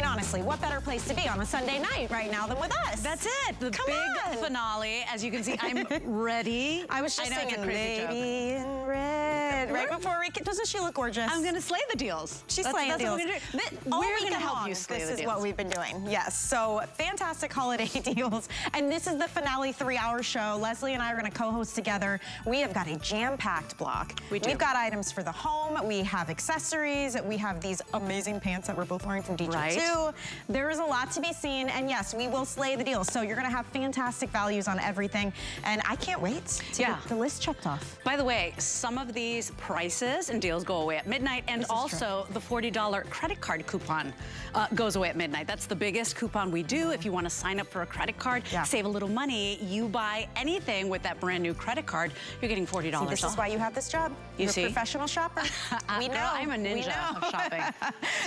mean, honestly, what better place to be on a Sunday night right now than with us? That's it. The Come big on. finale. As you can see, I'm ready. I was just I know, singing crazy joke. Lady right before we. Doesn't she look gorgeous? I'm gonna slay the deals. She's that's, slaying that's deals. What we're gonna do. We're gonna help long, you slay This the is what we've been doing. Yes. So fantastic holiday deals, and this is the finale three-hour show. Leslie and I are going to co-host together. We have got a jam-packed block. We do. We've got items for the home. We have accessories. We have these amazing pants that we're both wearing from DG2. Right. There is a lot to be seen, and yes, we will slay the deals. So you're going to have fantastic values on everything, and I can't wait to Yeah. get the list checked off. By the way, some of these prices and deals go away at midnight, and This also the $40 credit card coupon uh, goes away at midnight. That's the biggest coupon we do. If you want to sign up for a credit card, Yeah. save a little money, you buy anything with that brand new credit card, you're getting $40 See, this off. is why you have this job. You You're see? a professional shopper. we know. I'm a ninja of shopping.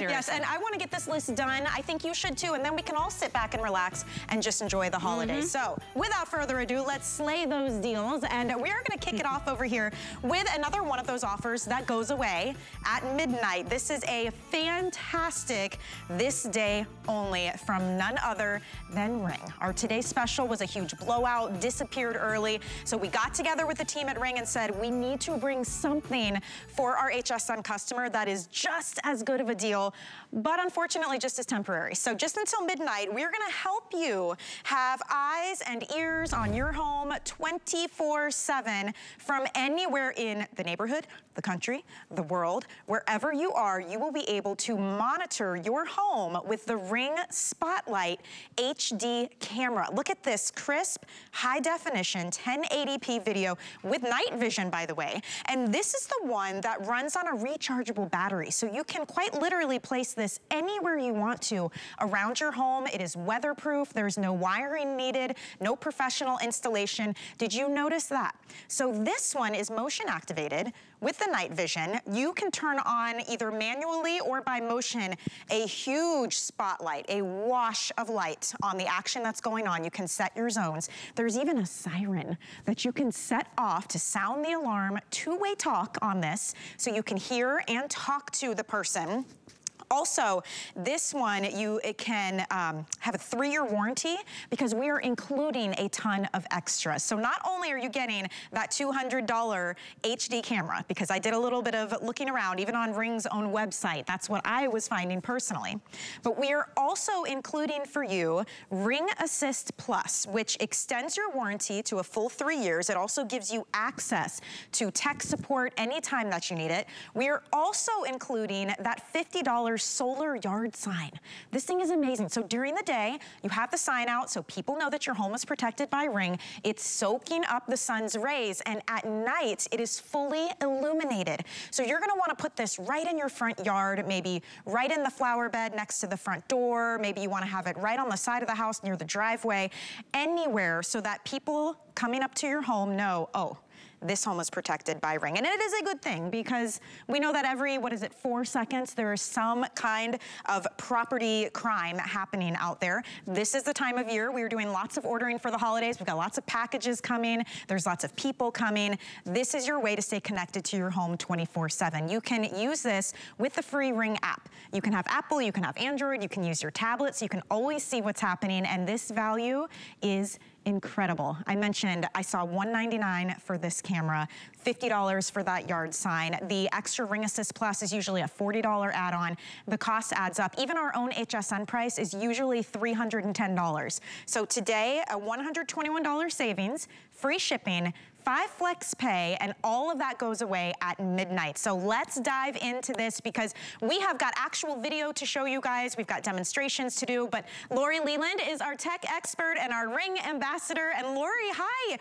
Yes, and I want to get this list done. I think you should too, and then we can all sit back and relax and just enjoy the holidays. Mm-hmm. So, without further ado, let's slay those deals, and we are going to kick it off over here with another one of those offers that goes away at midnight. This is a fantastic this day only from none other than Ring. Our today's special was a huge blowout, disappeared early, so we got together with the team at Ring and said we need to bring something for our HSN customer that is just as good of a deal, but unfortunately just as temporary. So just until midnight, we're gonna help you have eyes and ears on your home 24-7 from anywhere in the neighborhood, the country, the world, wherever you are, you will be able to monitor your home with the Ring Spotlight HD camera. Look at this crisp, high definition 1080p video with night vision, by the way. And this is the one that runs on a rechargeable battery. So you can quite literally place this anywhere you want to around your home. It is weatherproof. There's no wiring needed, no professional installation. Did you notice that? So this one is motion activated with the night vision. You can turn on either manually or by motion a huge spotlight, a wash of light on the action that's going on. You can set your zones. There's even a siren that you can set off to sound the alarm, two-way talk on this, so you can hear and talk to the person. Also, this one, you it can um, have a three-year warranty because we are including a ton of extras. So not only are you getting that $200 HD camera, because I did a little bit of looking around, even on Ring's own website. That's what I was finding personally. But we are also including for you Ring Assist Plus, which extends your warranty to a full three years. It also gives you access to tech support anytime that you need it. We are also including that $50 solar yard sign. This thing is amazing. So during the day, you have the sign out so people know that your home is protected by Ring. It's soaking up the sun's rays and at night it is fully illuminated. So you're gonna wanna put this right in your front yard, maybe right in the flower bed next to the front door. Maybe you wanna have it right on the side of the house near the driveway, anywhere so that people coming up to your home know, oh, this home is protected by Ring. And it is a good thing because we know that every, what is it, four seconds, there is some kind of property crime happening out there. This is the time of year. We are doing lots of ordering for the holidays. We've got lots of packages coming. There's lots of people coming. This is your way to stay connected to your home 24-7. You can use this with the free Ring app. You can have Apple, you can have Android, you can use your tablets. You can always see what's happening. And this value is incredible. I mentioned I saw 199 for this camera, $50 for that yard sign. The extra Ring Assist Plus is usually a $40 add-on. The cost adds up. Even our own HSN price is usually $310. So today, a $121 savings, free shipping, five flex pay, and all of that goes away at midnight. So let's dive into this because we have got actual video to show you guys. We've got demonstrations to do, but Lori Leland is our tech expert and our Ring ambassador. And Lori, hi.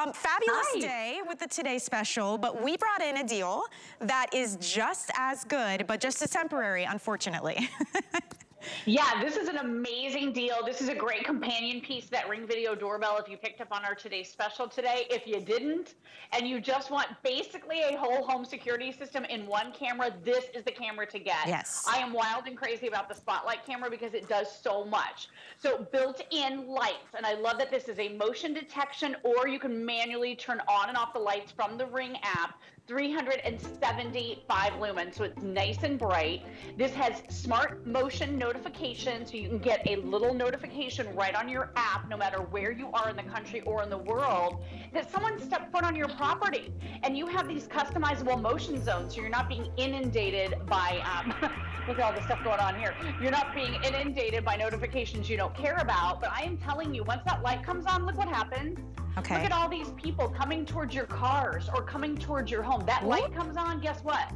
Um, fabulous Hi. day with the Today Special, but we brought in a deal that is just as good, but just as temporary, unfortunately. Yeah, this is an amazing deal. This is a great companion piece, that Ring Video Doorbell, if you picked up on our today's special today. If you didn't, and you just want basically a whole home security system in one camera, this is the camera to get. Yes. I am wild and crazy about the Spotlight camera because it does so much. So built-in lights, and I love that this is a motion detection, or you can manually turn on and off the lights from the Ring app. 375 lumens, so it's nice and bright. This has smart motion notification, so you can get a little notification right on your app, no matter where you are in the country or in the world, that someone stepped foot on your property. And you have these customizable motion zones, so you're not being inundated by, um, look at all the stuff going on here. You're not being inundated by notifications you don't care about. But I am telling you, once that light comes on, look what happens. Okay. Look at all these people coming towards your cars or coming towards your home. That light comes on, guess what?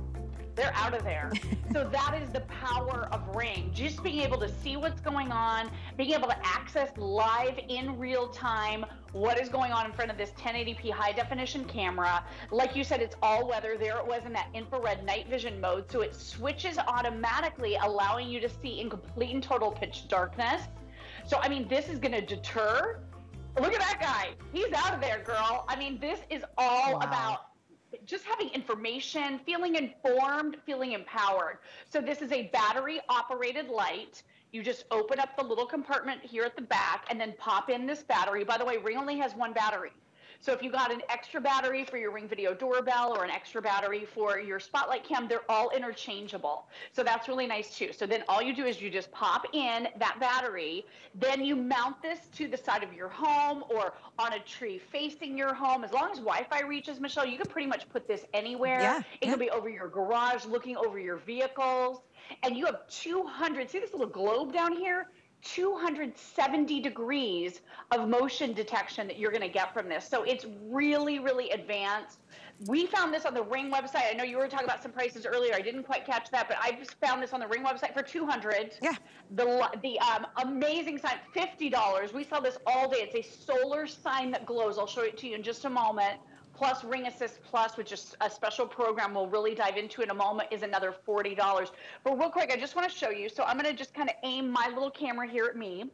They're out of there. so that is the power of Ring. Just being able to see what's going on, being able to access live in real time what is going on in front of this 1080p high definition camera. Like you said, it's all weather. There it was in that infrared night vision mode. So it switches automatically, allowing you to see in complete and total pitch darkness. So, I mean, this is going to deter Look at that guy. He's out of there, girl. I mean, this is all wow. about just having information, feeling informed, feeling empowered. So this is a battery operated light. You just open up the little compartment here at the back and then pop in this battery. By the way, Ring only has one battery. So if you got an extra battery for your Ring Video doorbell or an extra battery for your Spotlight Cam, they're all interchangeable. So that's really nice too. So then all you do is you just pop in that battery, then you mount this to the side of your home or on a tree facing your home. As long as Wi-Fi reaches, Michelle, you can pretty much put this anywhere. Yeah, it yeah. can be over your garage, looking over your vehicles. And you have 200, see this little globe down here? 270 degrees of motion detection that you're going to get from this. So it's really, really advanced. We found this on the Ring website. I know you were talking about some prices earlier. I didn't quite catch that, but I just found this on the Ring website for 200. Yeah. The the um, amazing sign, $50. We sell this all day. It's a solar sign that glows. I'll show it to you in just a moment plus Ring Assist Plus, which is a special program we'll really dive into in a moment, is another $40. But real quick, I just want to show you. So I'm going to just kind of aim my little camera here at me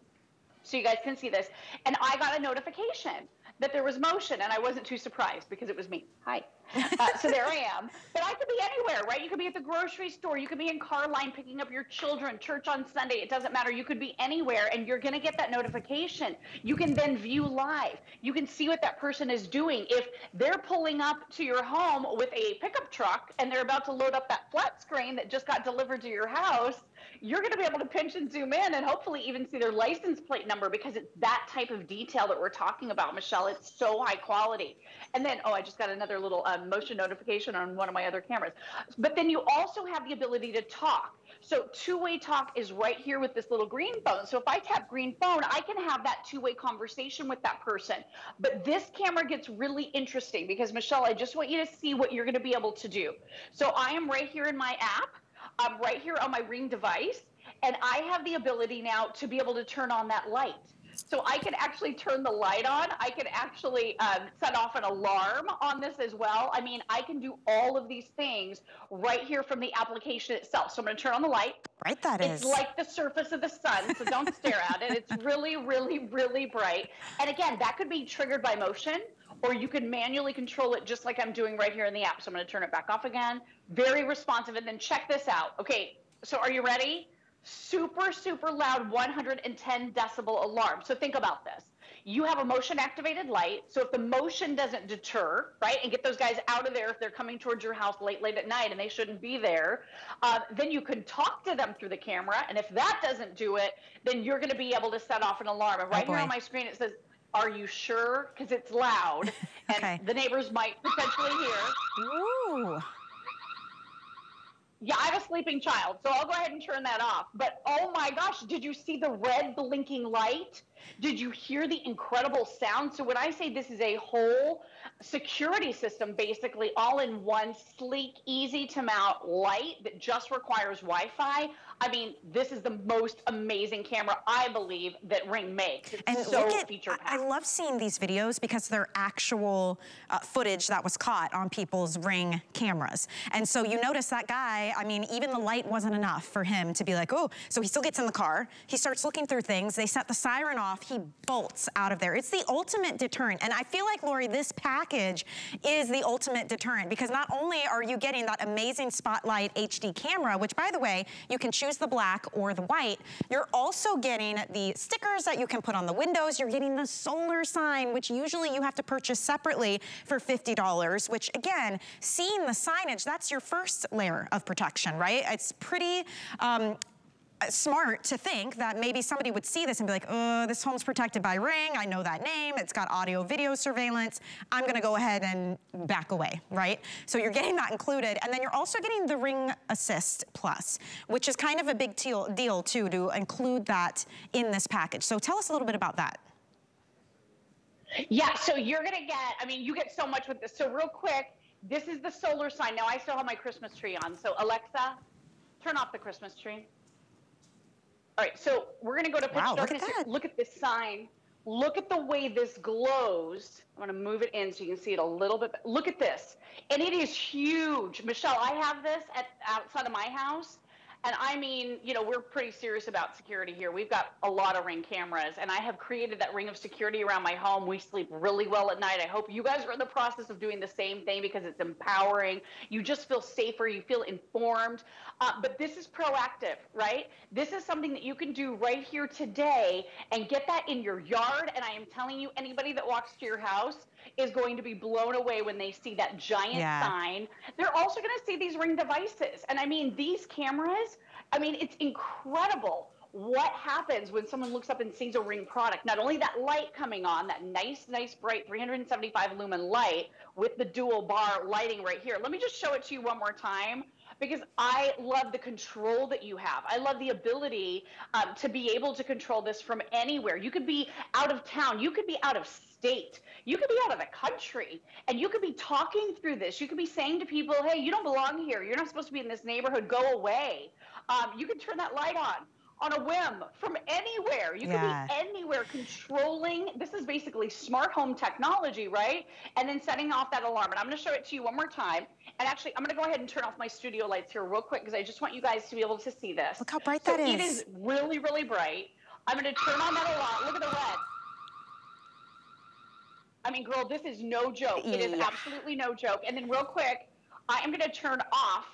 so you guys can see this. And I got a notification that there was motion, and I wasn't too surprised because it was me. Hi. Uh, so there I am. But I could be anywhere, right? You could be at the grocery store. You could be in car line picking up your children, church on Sunday. It doesn't matter. You could be anywhere, and you're going to get that notification. You can then view live. You can see what that person is doing. If they're pulling up to your home with a pickup truck and they're about to load up that flat screen that just got delivered to your house, you're going to be able to pinch and zoom in and hopefully even see their license plate number because it's that type of detail that we're talking about, Michelle. It's so high quality. And then, oh, I just got another little um, motion notification on one of my other cameras. But then you also have the ability to talk. So two-way talk is right here with this little green phone. So if I tap green phone, I can have that two-way conversation with that person. But this camera gets really interesting because Michelle, I just want you to see what you're going to be able to do. So I am right here in my app. I'm right here on my Ring device, and I have the ability now to be able to turn on that light. So I can actually turn the light on. I can actually um, set off an alarm on this as well. I mean, I can do all of these things right here from the application itself. So I'm going to turn on the light. Bright that it's is. It's like the surface of the sun, so don't stare at it. It's really, really, really bright. And again, that could be triggered by motion or you can manually control it just like I'm doing right here in the app. So I'm going to turn it back off again. Very responsive. And then check this out. Okay, so are you ready? Super, super loud 110 decibel alarm. So think about this. You have a motion activated light. So if the motion doesn't deter, right, and get those guys out of there if they're coming towards your house late, late at night and they shouldn't be there, uh, then you can talk to them through the camera. And if that doesn't do it, then you're going to be able to set off an alarm. And right oh here on my screen, it says are you sure? Because it's loud, and okay. the neighbors might potentially hear. Ooh. Yeah, I have a sleeping child, so I'll go ahead and turn that off. But oh my gosh, did you see the red blinking light? Did you hear the incredible sound? So when I say this is a whole security system, basically all in one sleek, easy to mount light that just requires Wi-Fi. I mean, this is the most amazing camera I believe that Ring makes. It's and so look at, feature I love seeing these videos because they're actual uh, footage that was caught on people's Ring cameras. And so you notice that guy guy, I mean, even the light wasn't enough for him to be like, oh, so he still gets in the car. He starts looking through things. They set the siren off. He bolts out of there. It's the ultimate deterrent. And I feel like, Lori, this package is the ultimate deterrent because not only are you getting that amazing Spotlight HD camera, which by the way, you can choose the black or the white, you're also getting the stickers that you can put on the windows. You're getting the solar sign, which usually you have to purchase separately for $50, which again, seeing the signage, that's your first layer of protection, right? It's pretty um, Uh, smart to think that maybe somebody would see this and be like, oh, this home's protected by Ring. I know that name. It's got audio video surveillance. I'm going to go ahead and back away, right? So you're getting that included. And then you're also getting the Ring Assist Plus, which is kind of a big deal, deal too, to include that in this package. So tell us a little bit about that. Yeah, so you're going to get, I mean, you get so much with this. So real quick, this is the solar sign. Now I still have my Christmas tree on. So Alexa, turn off the Christmas tree. All right, so we're gonna go to pitch wow, darkness. Look at, look at this sign. Look at the way this glows. I'm gonna move it in so you can see it a little bit. Look at this, and it is huge. Michelle, I have this at outside of my house, and I mean, you know, we're pretty serious about security here. We've got a lot of ring cameras, and I have created that ring of security around my home. We sleep really well at night. I hope you guys are in the process of doing the same thing because it's empowering. You just feel safer, you feel informed. Uh, but this is proactive, right? This is something that you can do right here today and get that in your yard. And I am telling you, anybody that walks to your house, is going to be blown away when they see that giant yeah. sign. They're also going to see these ring devices. And I mean, these cameras, I mean, it's incredible what happens when someone looks up and sees a ring product. Not only that light coming on, that nice, nice, bright 375 lumen light with the dual bar lighting right here. Let me just show it to you one more time because I love the control that you have. I love the ability um, to be able to control this from anywhere. You could be out of town, you could be out of state, you could be out of the country, and you could be talking through this. You could be saying to people, hey, you don't belong here. You're not supposed to be in this neighborhood. Go away. Um, you can turn that light on on a whim from anywhere. You yeah. can be anywhere controlling. This is basically smart home technology, right? And then setting off that alarm. And I'm going to show it to you one more time. And actually, I'm going to go ahead and turn off my studio lights here real quick because I just want you guys to be able to see this. Look how bright so that is. It is really, really bright. I'm going to turn on that alarm. Look at the red. I mean, girl, this is no joke. It is absolutely no joke. And then, real quick, I am going to turn off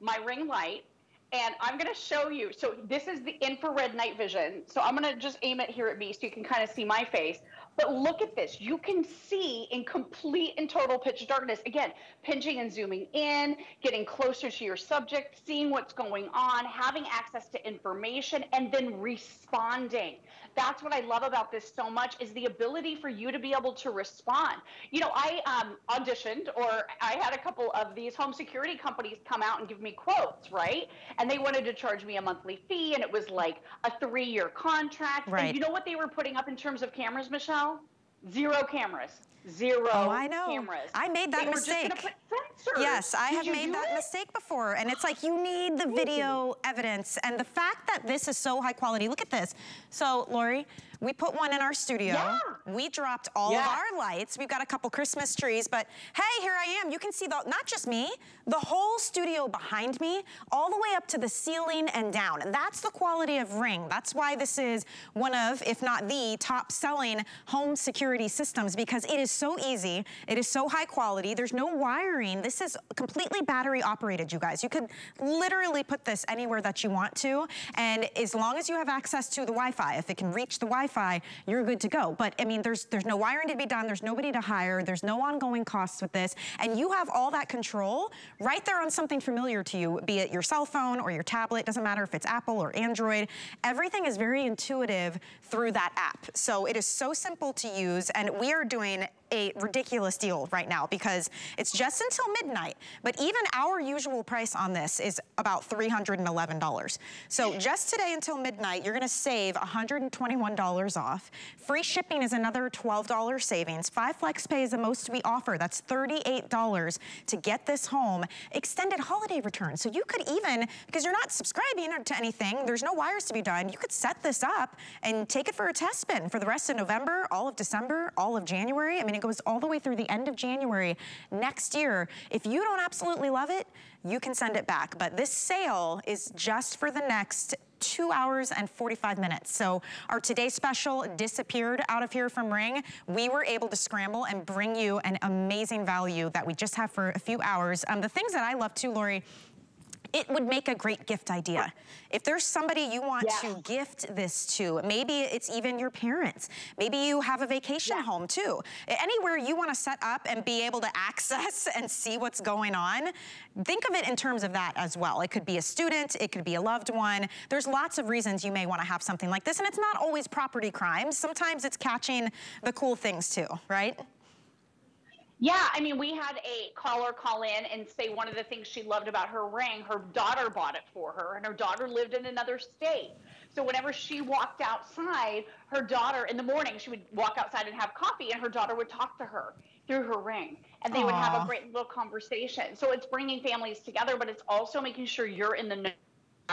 my ring light and I'm going to show you. So this is the infrared night vision. So I'm going to just aim it here at me so you can kind of see my face. But look at this. You can see in complete and total pitch darkness. Again, pinching and zooming in, getting closer to your subject, seeing what's going on, having access to information, and then responding. That's what I love about this so much is the ability for you to be able to respond. You know, I um, auditioned or I had a couple of these home security companies come out and give me quotes, right? And they wanted to charge me a monthly fee and it was like a three year contract. Right. And you know what they were putting up in terms of cameras, Michelle? Zero cameras. Zero oh, I know. cameras. I made that mistake. Yes, I Did have made that it? mistake before. And it's like you need the video evidence. And the fact that this is so high quality, look at this. So, Lori, we put one in our studio. Yeah. We dropped all yeah. of our lights. We've got a couple Christmas trees, but hey, here I am. You can see the, not just me, the whole studio behind me, all the way up to the ceiling and down. And that's the quality of Ring. That's why this is one of, if not the top selling home security systems because it is so easy. It is so high quality. There's no wiring. This is completely battery operated, you guys. You could literally put this anywhere that you want to. And as long as you have access to the Wi-Fi, if it can reach the Wi-Fi, Wi-Fi, you're good to go. But I mean, there's there's no wiring to be done. There's nobody to hire. There's no ongoing costs with this. And you have all that control right there on something familiar to you, be it your cell phone or your tablet. Doesn't matter if it's Apple or Android. Everything is very intuitive through that app. So it is so simple to use. And we are doing a ridiculous deal right now because it's just until midnight. But even our usual price on this is about $311. So just today until midnight, you're gonna save $121 off. Free shipping is another $12 savings. Five flex pay is the most we offer. That's $38 to get this home. Extended holiday return. So you could even, because you're not subscribing to anything, there's no wires to be done, you could set this up and take it for a test spin for the rest of November, all of December, all of January. I mean, it goes all the way through the end of January next year. If you don't absolutely love it, you can send it back. But this sale is just for the next two hours and 45 minutes. So our today special disappeared out of here from Ring. We were able to scramble and bring you an amazing value that we just have for a few hours. Um, the things that I love too, Lori, it would make a great gift idea. If there's somebody you want yeah. to gift this to, maybe it's even your parents. Maybe you have a vacation yeah. home too. Anywhere you wanna set up and be able to access and see what's going on, think of it in terms of that as well. It could be a student, it could be a loved one. There's lots of reasons you may wanna have something like this and it's not always property crimes. Sometimes it's catching the cool things too, right? Yeah, I mean, we had a caller call in and say one of the things she loved about her ring, her daughter bought it for her, and her daughter lived in another state. So whenever she walked outside, her daughter in the morning, she would walk outside and have coffee, and her daughter would talk to her through her ring, and they Aww. would have a great little conversation. So it's bringing families together, but it's also making sure you're in the know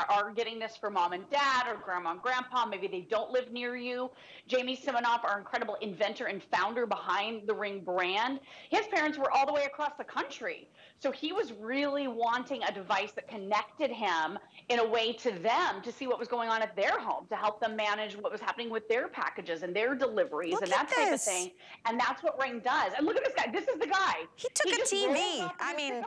are getting this for mom and dad or grandma and grandpa. Maybe they don't live near you. Jamie Siminoff, our incredible inventor and founder behind the Ring brand, his parents were all the way across the country. So he was really wanting a device that connected him in a way to them to see what was going on at their home, to help them manage what was happening with their packages and their deliveries look and that this. type of thing. And that's what Ring does. And look at this guy. This is the guy. He took he a TV. I mean, in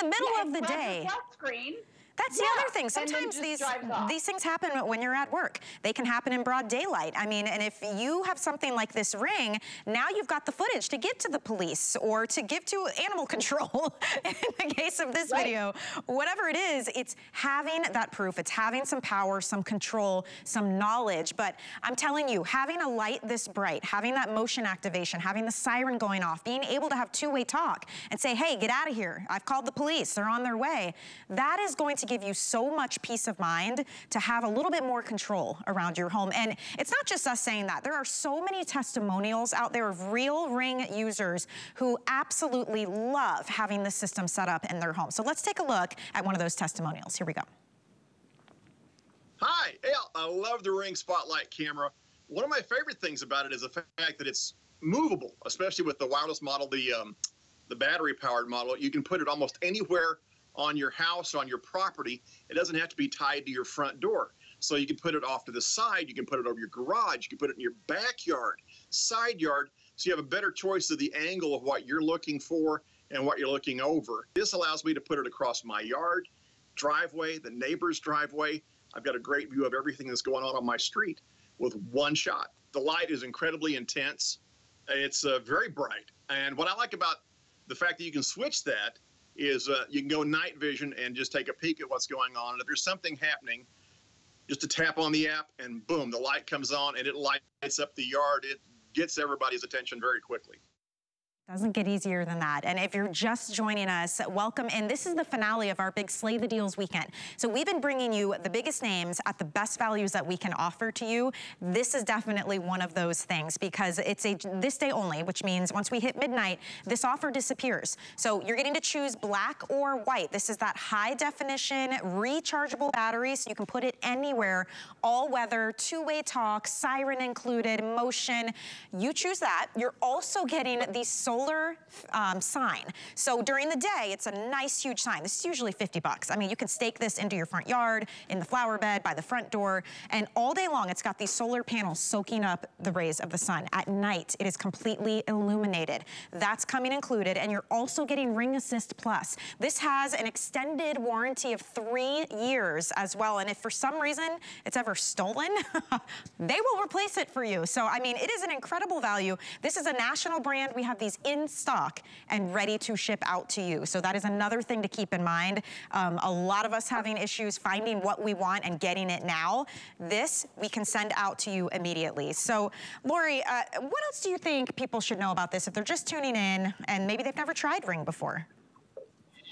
the middle yeah, of the day. Screen that's yeah. the other thing. Sometimes these these things happen when you're at work. They can happen in broad daylight. I mean, and if you have something like this ring, now you've got the footage to give to the police or to give to animal control in the case of this right. video. Whatever it is, it's having that proof. It's having some power, some control, some knowledge. But I'm telling you, having a light this bright, having that motion activation, having the siren going off, being able to have two-way talk and say, hey, get out of here. I've called the police. They're on their way. That is going to give you so much peace of mind to have a little bit more control around your home. And it's not just us saying that. There are so many testimonials out there of real Ring users who absolutely love having the system set up in their home. So let's take a look at one of those testimonials. Here we go. Hi, I love the Ring Spotlight camera. One of my favorite things about it is the fact that it's movable, especially with the wireless model, the um, the battery powered model. You can put it almost anywhere on your house, on your property. It doesn't have to be tied to your front door. So you can put it off to the side, you can put it over your garage, you can put it in your backyard, side yard, so you have a better choice of the angle of what you're looking for and what you're looking over. This allows me to put it across my yard, driveway, the neighbor's driveway. I've got a great view of everything that's going on on my street with one shot. The light is incredibly intense. It's uh, very bright. And what I like about the fact that you can switch that is uh, you can go night vision and just take a peek at what's going on. And if there's something happening, just to tap on the app and boom, the light comes on and it lights up the yard. It gets everybody's attention very quickly. Doesn't get easier than that. And if you're just joining us, welcome. And this is the finale of our big Slay the Deals weekend. So we've been bringing you the biggest names at the best values that we can offer to you. This is definitely one of those things because it's a this day only, which means once we hit midnight, this offer disappears. So you're getting to choose black or white. This is that high definition rechargeable battery so you can put it anywhere, all weather, two-way talk, siren included, motion. You choose that. You're also getting the solar solar um, sign. So during the day, it's a nice, huge sign. This is usually 50 bucks. I mean, you can stake this into your front yard, in the flower bed, by the front door, and all day long, it's got these solar panels soaking up the rays of the sun. At night, it is completely illuminated. That's coming included, and you're also getting Ring Assist Plus. This has an extended warranty of three years as well, and if for some reason it's ever stolen, they will replace it for you. So, I mean, it is an incredible value. This is a national brand. We have these in stock and ready to ship out to you. So that is another thing to keep in mind. Um, a lot of us having issues finding what we want and getting it now. This we can send out to you immediately. So Lori, uh, what else do you think people should know about this if they're just tuning in and maybe they've never tried Ring before?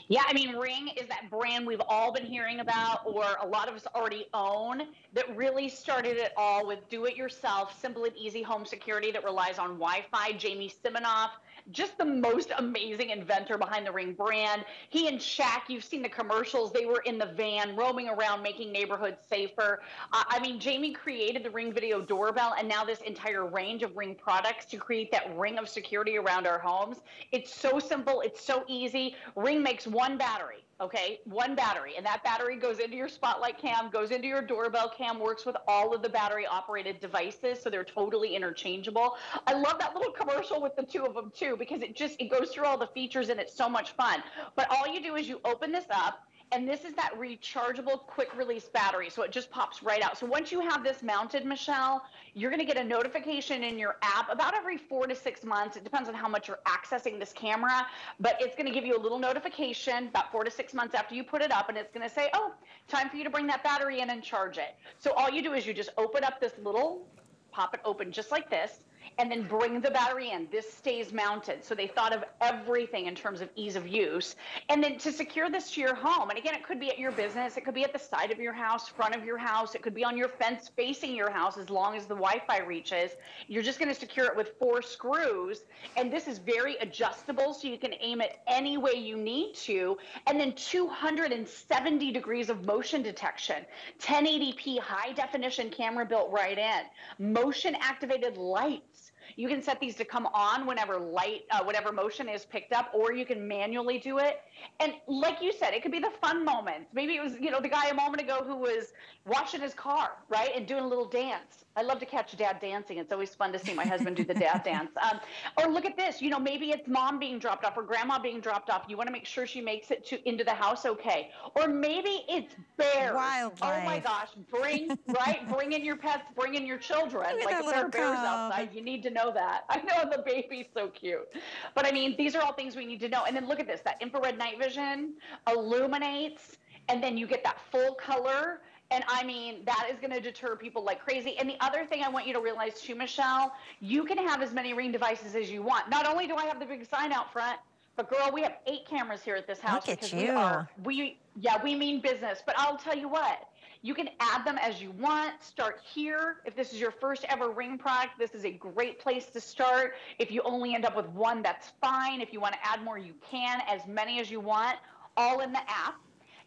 Yeah, I mean, Ring is that brand we've all been hearing about, or a lot of us already own, that really started it all with do it yourself, simple and easy home security that relies on Wi Fi. Jamie Siminoff just the most amazing inventor behind the Ring brand. He and Shaq, you've seen the commercials. They were in the van roaming around making neighborhoods safer. Uh, I mean, Jamie created the Ring video doorbell and now this entire range of Ring products to create that ring of security around our homes. It's so simple. It's so easy. Ring makes one battery okay one battery and that battery goes into your spotlight cam goes into your doorbell cam works with all of the battery operated devices so they're totally interchangeable. I love that little commercial with the two of them too because it just it goes through all the features and it's so much fun. But all you do is you open this up and this is that rechargeable quick release battery. So it just pops right out. So once you have this mounted, Michelle, you're going to get a notification in your app about every four to six months. It depends on how much you're accessing this camera, but it's going to give you a little notification about four to six months after you put it up. And it's going to say, oh, time for you to bring that battery in and charge it. So all you do is you just open up this little, pop it open just like this and then bring the battery in. This stays mounted. So they thought of everything in terms of ease of use. And then to secure this to your home, and again, it could be at your business, it could be at the side of your house, front of your house, it could be on your fence facing your house as long as the Wi Fi reaches. You're just going to secure it with four screws. And this is very adjustable, so you can aim it any way you need to. And then 270 degrees of motion detection, 1080p high definition camera built right in, motion activated lights you can set these to come on whenever light, uh, whatever motion is picked up, or you can manually do it. And like you said, it could be the fun moments. Maybe it was, you know, the guy a moment ago who was washing his car, right, and doing a little dance. I love to catch dad dancing. It's always fun to see my husband do the dad dance. Um, or look at this, you know, maybe it's mom being dropped off or grandma being dropped off. You want to make sure she makes it to into the house okay. Or maybe it's bears. Wildlife. Oh my gosh, bring right, bring in your pets, bring in your children. like if there are bears cub. outside, you need to know that. I know the baby's so cute. But I mean, these are all things we need to know. And then look at this, that infrared night vision illuminates and then you get that full color and I mean, that is going to deter people like crazy. And the other thing I want you to realize too, Michelle, you can have as many ring devices as you want. Not only do I have the big sign out front, but girl, we have eight cameras here at this house Look at you. we are we yeah, we mean business. But I'll tell you what, you can add them as you want. Start here. If this is your first ever ring product, this is a great place to start. If you only end up with one, that's fine. If you want to add more, you can, as many as you want, all in the app.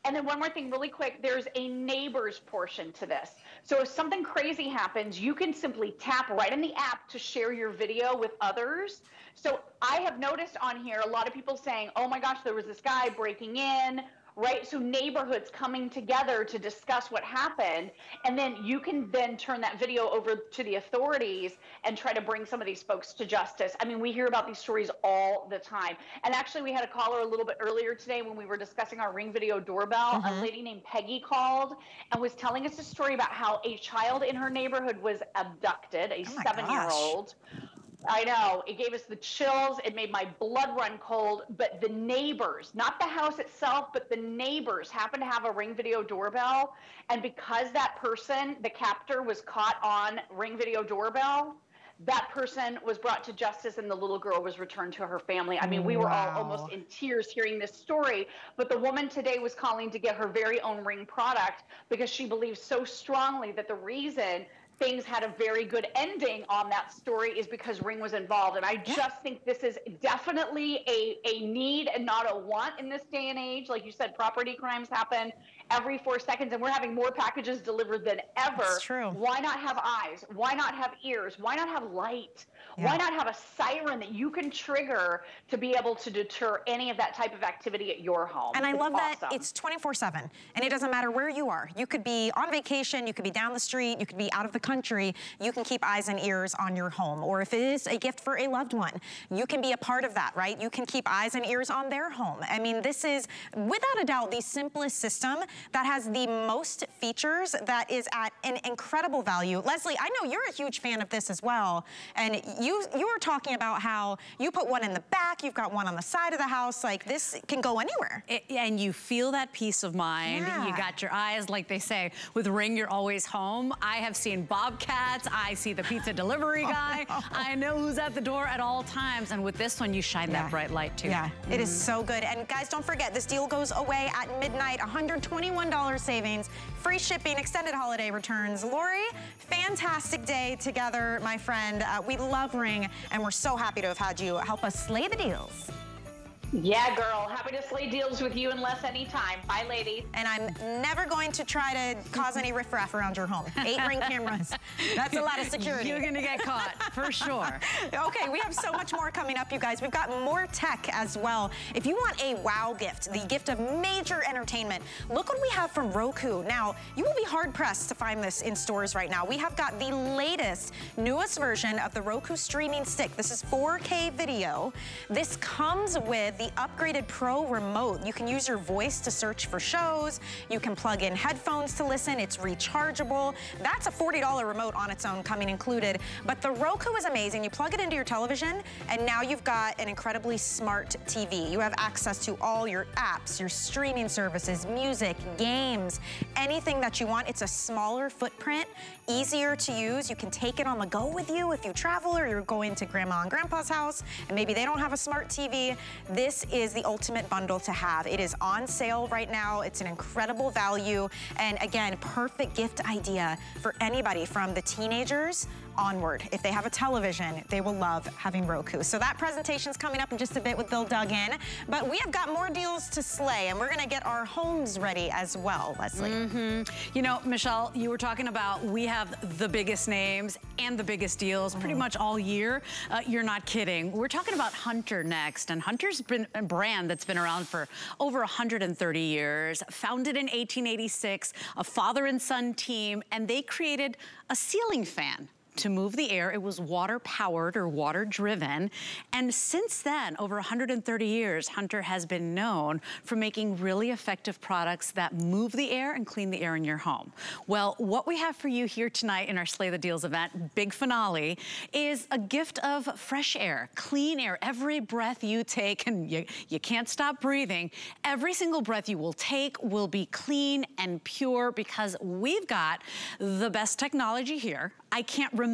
And then one more thing, really quick there's a neighbors portion to this. So if something crazy happens, you can simply tap right in the app to share your video with others. So I have noticed on here a lot of people saying, oh my gosh, there was this guy breaking in right? So neighborhoods coming together to discuss what happened. And then you can then turn that video over to the authorities and try to bring some of these folks to justice. I mean, we hear about these stories all the time. And actually, we had a caller a little bit earlier today when we were discussing our ring video doorbell. Mm-hmm. A lady named Peggy called and was telling us a story about how a child in her neighborhood was abducted, a oh seven year old I know. It gave us the chills. It made my blood run cold. But the neighbors, not the house itself, but the neighbors happened to have a ring video doorbell. And because that person, the captor, was caught on ring video doorbell, that person was brought to justice and the little girl was returned to her family. I mean, we were all almost in tears hearing this story. But the woman today was calling to get her very own ring product because she believes so strongly that the reason things had a very good ending on that story is because Ring was involved. And I yeah. just think this is definitely a, a need and not a want in this day and age. Like you said, property crimes happen every four seconds and we're having more packages delivered than ever. That's true. Why not have eyes? Why not have ears? Why not have light? Yeah. Why not have a siren that you can trigger to be able to deter any of that type of activity at your home? And I it's love awesome. that it's 24-7 and it doesn't matter where you are. You could be on vacation, you could be down the street, you could be out of the country. You can keep eyes and ears on your home. Or if it is a gift for a loved one, you can be a part of that, right? You can keep eyes and ears on their home. I mean, this is without a doubt the simplest system that has the most features that is at an incredible value. Leslie, I know you're a huge fan of this as well. And you, you were talking about how you put one in the back, you've got one on the side of the house, like this can go anywhere. It, and you feel that peace of mind. Yeah. You got your eyes, like they say, with Ring, you're always home. I have seen bobcats. I see the pizza delivery oh, guy. Oh. I know who's at the door at all times. And with this one, you shine yeah. that bright light too. Yeah, mm -hmm. it is so good. And guys, don't forget, this deal goes away at midnight. $121 savings, free shipping, extended holiday returns. Lori, fantastic day together, my friend. Uh, we love Ring, and we're so happy to have had you help us slay the deals. Yeah, girl. Happy to slay deals with you in less anytime. Bye, ladies. And I'm never going to try to cause any riffraff around your home. Eight ring cameras. That's a lot of security. You're going to get caught, for sure. okay, we have so much more coming up, you guys. We've got more tech as well. If you want a wow gift, the gift of major entertainment, look what we have from Roku. Now, you will be hard-pressed to find this in stores right now. We have got the latest, newest version of the Roku streaming stick. This is 4K video. This comes with the upgraded Pro remote. You can use your voice to search for shows. You can plug in headphones to listen. It's rechargeable. That's a $40 remote on its own coming included. But the Roku is amazing. You plug it into your television and now you've got an incredibly smart TV. You have access to all your apps, your streaming services, music, games, anything that you want. It's a smaller footprint, easier to use. You can take it on the go with you if you travel or you're going to grandma and grandpa's house and maybe they don't have a smart TV. This this is the ultimate bundle to have. It is on sale right now. It's an incredible value. And again, perfect gift idea for anybody from the teenagers onward. If they have a television, they will love having Roku. So that presentation is coming up in just a bit with Bill Duggan. But we have got more deals to slay, and we're going to get our homes ready as well, Leslie. Mm -hmm. You know, Michelle, you were talking about we have the biggest names and the biggest deals pretty mm-hmm. much all year. Uh, you're not kidding. We're talking about Hunter next, and Hunter's been a brand that's been around for over 130 years, founded in 1886, a father and son team, and they created a ceiling fan to move the air. It was water powered or water driven. And since then, over 130 years, Hunter has been known for making really effective products that move the air and clean the air in your home. Well, what we have for you here tonight in our Slay the Deals event, big finale, is a gift of fresh air, clean air. Every breath you take, and you, you can't stop breathing, every single breath you will take will be clean and pure because we've got the best technology here. I can't remember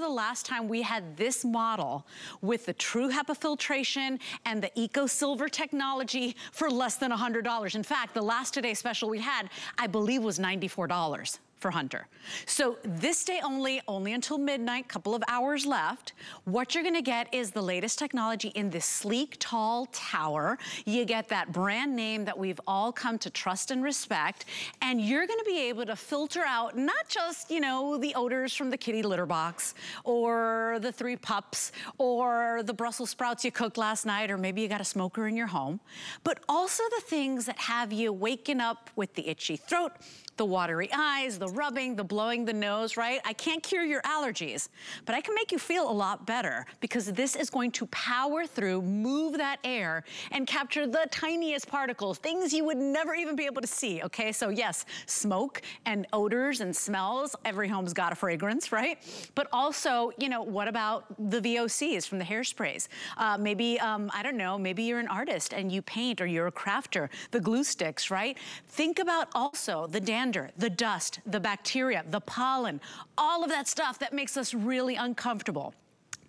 the last time we had this model with the true HEPA filtration and the Eco Silver technology for less than $100. In fact, the last today special we had, I believe was $94 for Hunter. So this day only, only until midnight, couple of hours left. What you're gonna get is the latest technology in this sleek, tall tower. You get that brand name that we've all come to trust and respect, and you're gonna be able to filter out not just, you know, the odors from the kitty litter box, or the three pups, or the Brussels sprouts you cooked last night, or maybe you got a smoker in your home, but also the things that have you waking up with the itchy throat, the watery eyes, the rubbing, the blowing the nose, right? I can't cure your allergies, but I can make you feel a lot better because this is going to power through, move that air, and capture the tiniest particles, things you would never even be able to see, okay? So yes, smoke and odors and smells, every home's got a fragrance, right? But also, you know, what about the VOCs from the hairsprays? Uh, maybe, um, I don't know, maybe you're an artist and you paint or you're a crafter, the glue sticks, right? Think about also the dander dander, the dust, the bacteria, the pollen, all of that stuff that makes us really uncomfortable.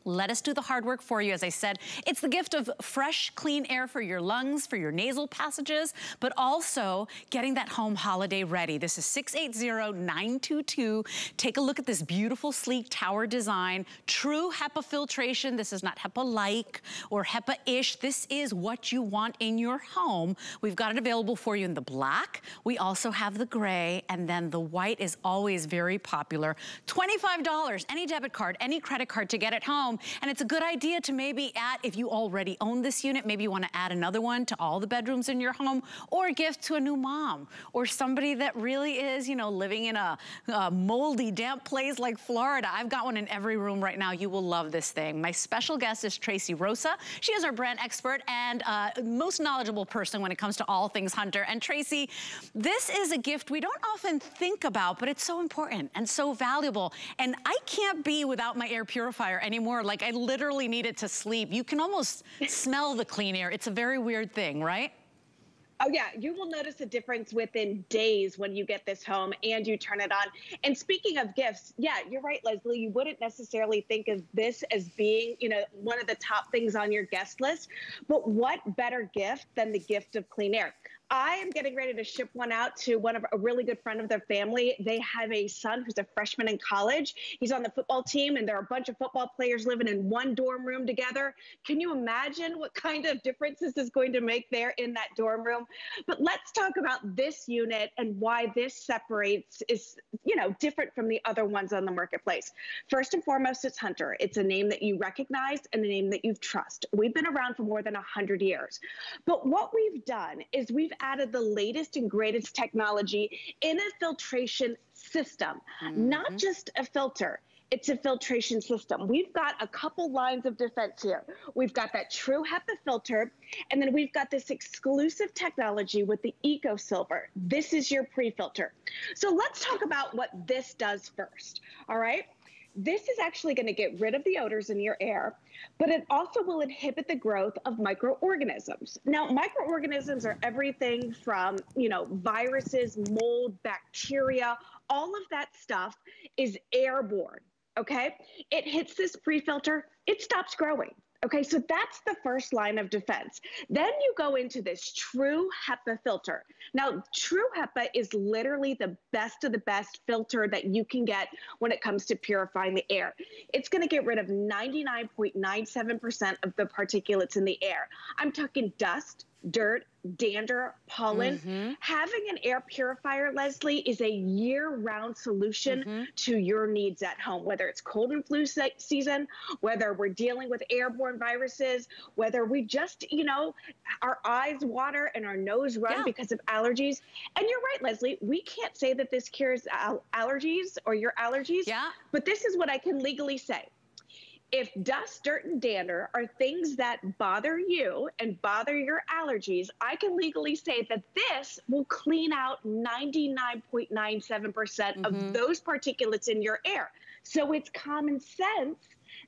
Let us do the hard work for you. As I said, it's the gift of fresh, clean air for your lungs, for your nasal passages, but also getting that home holiday ready. This is 680922. Take a look at this beautiful, sleek tower design. True HEPA filtration. This is not HEPA-like or HEPA-ish. This is what you want in your home. We've got it available for you in the black. We also have the gray, and then the white is always very popular. $25, any debit card, any credit card to get it home. And it's a good idea to maybe add, if you already own this unit, maybe you wanna add another one to all the bedrooms in your home or a gift to a new mom or somebody that really is, you know, living in a, a moldy, damp place like Florida. I've got one in every room right now. You will love this thing. My special guest is Tracy Rosa. She is our brand expert and uh, most knowledgeable person when it comes to all things Hunter. And Tracy, this is a gift we don't often think about, but it's so important and so valuable. And I can't be without my air purifier anymore like I literally need it to sleep. You can almost smell the clean air. It's a very weird thing, right? Oh yeah, you will notice a difference within days when you get this home and you turn it on. And speaking of gifts, yeah, you're right, Leslie. You wouldn't necessarily think of this as being, you know, one of the top things on your guest list. But what better gift than the gift of clean air? I am getting ready to ship one out to one of a really good friend of their family. They have a son who's a freshman in college. He's on the football team, and there are a bunch of football players living in one dorm room together. Can you imagine what kind of difference this is going to make there in that dorm room? But let's talk about this unit and why this separates is, you know, different from the other ones on the marketplace. First and foremost, it's Hunter. It's a name that you recognize and a name that you trust. We've been around for more than 100 years. But what we've done is we've added the latest and greatest technology in a filtration system, mm-hmm. not just a filter. It's a filtration system. We've got a couple lines of defense here. We've got that true HEPA filter, and then we've got this exclusive technology with the Eco Silver. This is your pre filter. So let's talk about what this does first. All right. This is actually going to get rid of the odors in your air, but it also will inhibit the growth of microorganisms. Now, microorganisms are everything from, you know, viruses, mold, bacteria, all of that stuff is airborne. Okay. It hits this pre filter, it stops growing. Okay, so that's the first line of defense. Then you go into this true HEPA filter. Now, true HEPA is literally the best of the best filter that you can get when it comes to purifying the air. It's going to get rid of 99.97% of the particulates in the air. I'm talking dust, dirt, dander, pollen. Mm-hmm. Having an air purifier, Leslie, is a year round solution mm-hmm. to your needs at home, whether it's cold and flu se- season, whether we're dealing with airborne viruses, whether we just, you know, our eyes water and our nose run yeah. because of allergies. And you're right, Leslie, we can't say that this cures al- allergies or your allergies. Yeah. But this is what I can legally say if dust, dirt, and dander are things that bother you and bother your allergies, I can legally say that this will clean out 99.97% mm hmm of mm-hmm. those particulates in your air. So it's common sense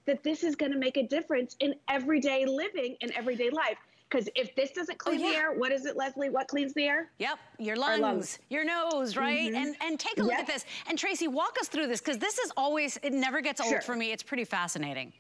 that this is going to make a difference in everyday living and everyday life. Because if this doesn't clean oh, yeah. the air, what is it, Leslie? What cleans the air? Yep, your lungs, lungs. your nose, right? Mm -hmm. And and take a look yep. at this. And Tracy, walk us through this because this is always, it never gets old sure. for me. It's pretty fascinating.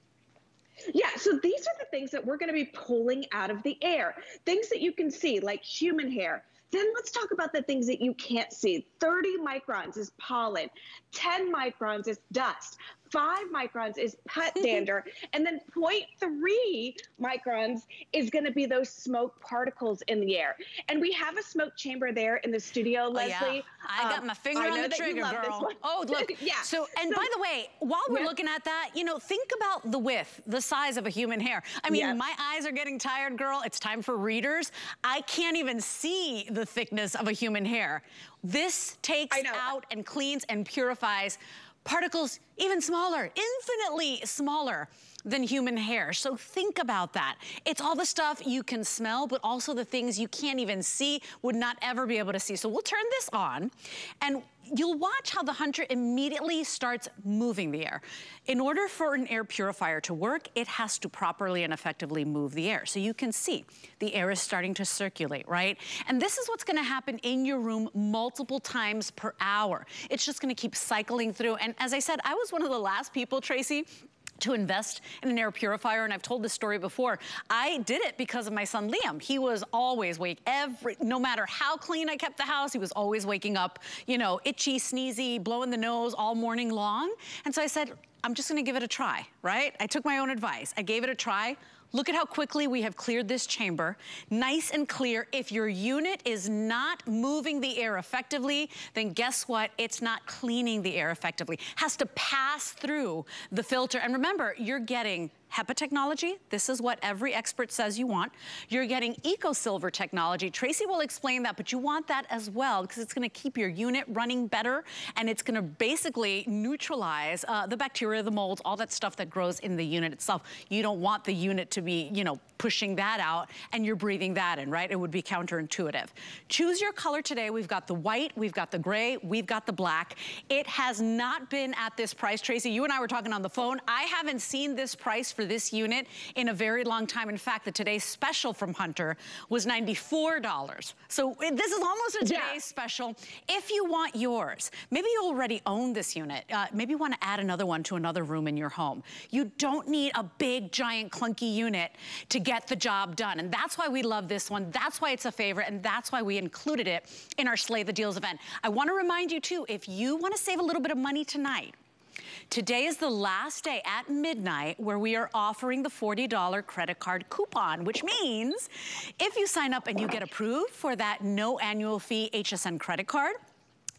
Yeah, so these are the things that we're going to be pulling out of the air. Things that you can see, like human hair. Then let's talk about the things that you can't see. 30 microns is pollen, 10 microns is dust, microns is pet dander, and then 0.3 microns is going to be those smoke particles in the air. And we have a smoke chamber there in the studio, Leslie. Oh, yeah. I got um, my finger on the trigger, girl. Oh, look. yeah. So, and so, by the way, while we're yeah. looking at that, you know, think about the width, the size of a human hair. I mean, my eyes are getting tired, girl. It's time for readers. I can't even see the thickness of a human hair. This takes out and cleans and purifies particles even smaller, infinitely smaller than human hair. So think about that. It's all the stuff you can smell, but also the things you can't even see, would not ever be able to see. So we'll turn this on and you'll watch how the hunter immediately starts moving the air. In order for an air purifier to work, it has to properly and effectively move the air. So you can see the air is starting to circulate, right? And this is what's gonna happen in your room multiple times per hour. It's just gonna keep cycling through. And as I said, I was one of the last people, Tracy, to invest in an air purifier, and I've told this story before. I did it because of my son Liam. He was always wake every, no matter how clean I kept the house, he was always waking up, you know, itchy, sneezy, blowing the nose all morning long. And so I said, I'm just gonna give it a try, right? I took my own advice. I gave it a try. Look at how quickly we have cleared this chamber. Nice and clear. If your unit is not moving the air effectively, then guess what? It's not cleaning the air effectively. Has to pass through the filter. And remember, you're getting HEPA technology. This is what every expert says you want. You're getting EcoSilver technology. Tracy will explain that, but you want that as well because it's gonna keep your unit running better and it's gonna basically neutralize uh, the bacteria, the molds, all that stuff that grows in the unit itself. You don't want the unit to be, you know, pushing that out and you're breathing that in, right? It would be counterintuitive. Choose your color today. We've got the white, we've got the gray, we've got the black. It has not been at this price. Tracy, you and I were talking on the phone. I haven't seen this price for for this unit in a very long time. In fact, the today's special from Hunter was $94. So this is almost a today's yeah. special. If you want yours, maybe you already own this unit. Uh, maybe you want to add another one to another room in your home. You don't need a big, giant, clunky unit to get the job done. And that's why we love this one. That's why it's a favorite. And that's why we included it in our Sleigh the Deals event. I want to remind you too, if you want to save a little bit of money tonight, Today is the last day at midnight where we are offering the $40 credit card coupon, which means if you sign up and you get approved for that no annual fee HSN credit card,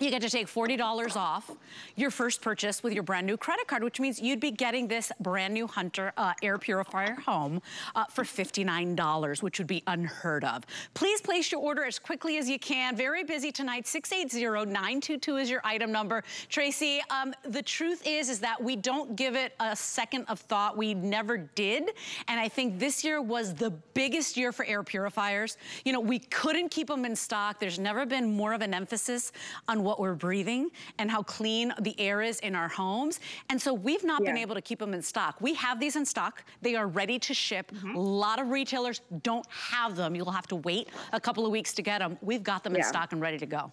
you get to take $40 off your first purchase with your brand new credit card, which means you'd be getting this brand new Hunter uh, air purifier home uh, for $59, which would be unheard of. Please place your order as quickly as you can. Very busy tonight. 680-922 is your item number. Tracy, um, the truth is, is that we don't give it a second of thought. We never did. And I think this year was the biggest year for air purifiers. You know, we couldn't keep them in stock. There's never been more of an emphasis on what what we're breathing and how clean the air is in our homes. And so we've not yeah. been able to keep them in stock. We have these in stock. They are ready to ship. Mm -hmm. A lot of retailers don't have them. You'll have to wait a couple of weeks to get them. We've got them yeah. in stock and ready to go.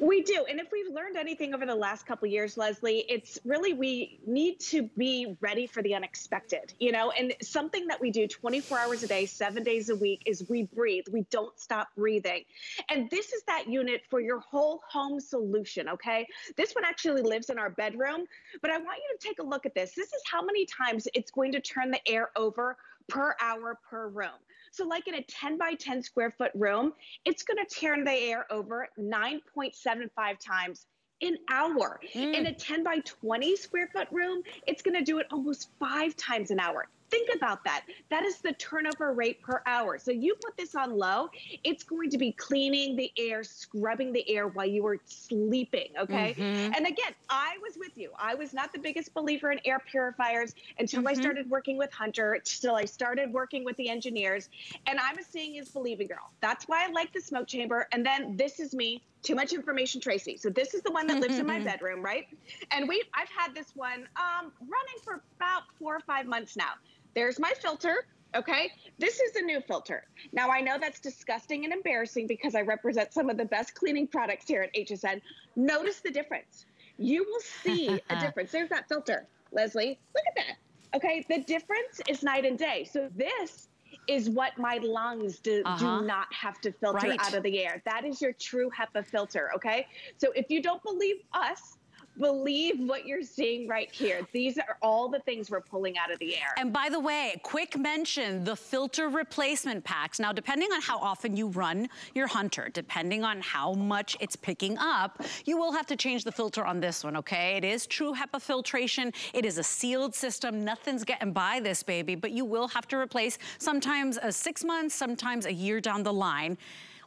We do. And if we've learned anything over the last couple years, Leslie, it's really we need to be ready for the unexpected, you know, and something that we do 24 hours a day, seven days a week is we breathe. We don't stop breathing. And this is that unit for your whole home solution, okay? This one actually lives in our bedroom, but I want you to take a look at this. This is how many times it's going to turn the air over per hour per room. So, like in a 10 by 10 square foot room, it's going to turn the air over 9.75 times an hour. Mm. In a 10 by 20 square foot room, it's going to do it almost five times an hour. Think about that. That is the turnover rate per hour. So you put this on low, it's going to be cleaning the air, scrubbing the air while you were sleeping, okay? Mm-hmm. And again, I was with you. I was not the biggest believer in air purifiers until mm-hmm. I started working with Hunter, until I started working with the engineers. And I'm a seeing is believing girl. That's why I like the smoke chamber. And then this is me too much information tracy so this is the one that lives in my bedroom right and we i've had this one um, running for about four or five months now there's my filter. Okay, this is a new filter. Now, I know that's disgusting and embarrassing because I represent some of the best cleaning products here at HSN. Notice the difference. You will see a difference. There's that filter, Leslie. Look at that. Okay, the difference is night and day. So, this is what my lungs do, uh-huh. do not have to filter right. out of the air. That is your true HEPA filter, okay? So if you don't believe us, believe what you're seeing right here. These are all the things we're pulling out of the air. And by the way, quick mention, the filter replacement packs. Now, depending on how often you run your Hunter, depending on how much it's picking up, you will have to change the filter on this one, okay? It is true HEPA filtration. It is a sealed system. Nothing's getting by this baby, but you will have to replace sometimes a six months, sometimes a year down the line.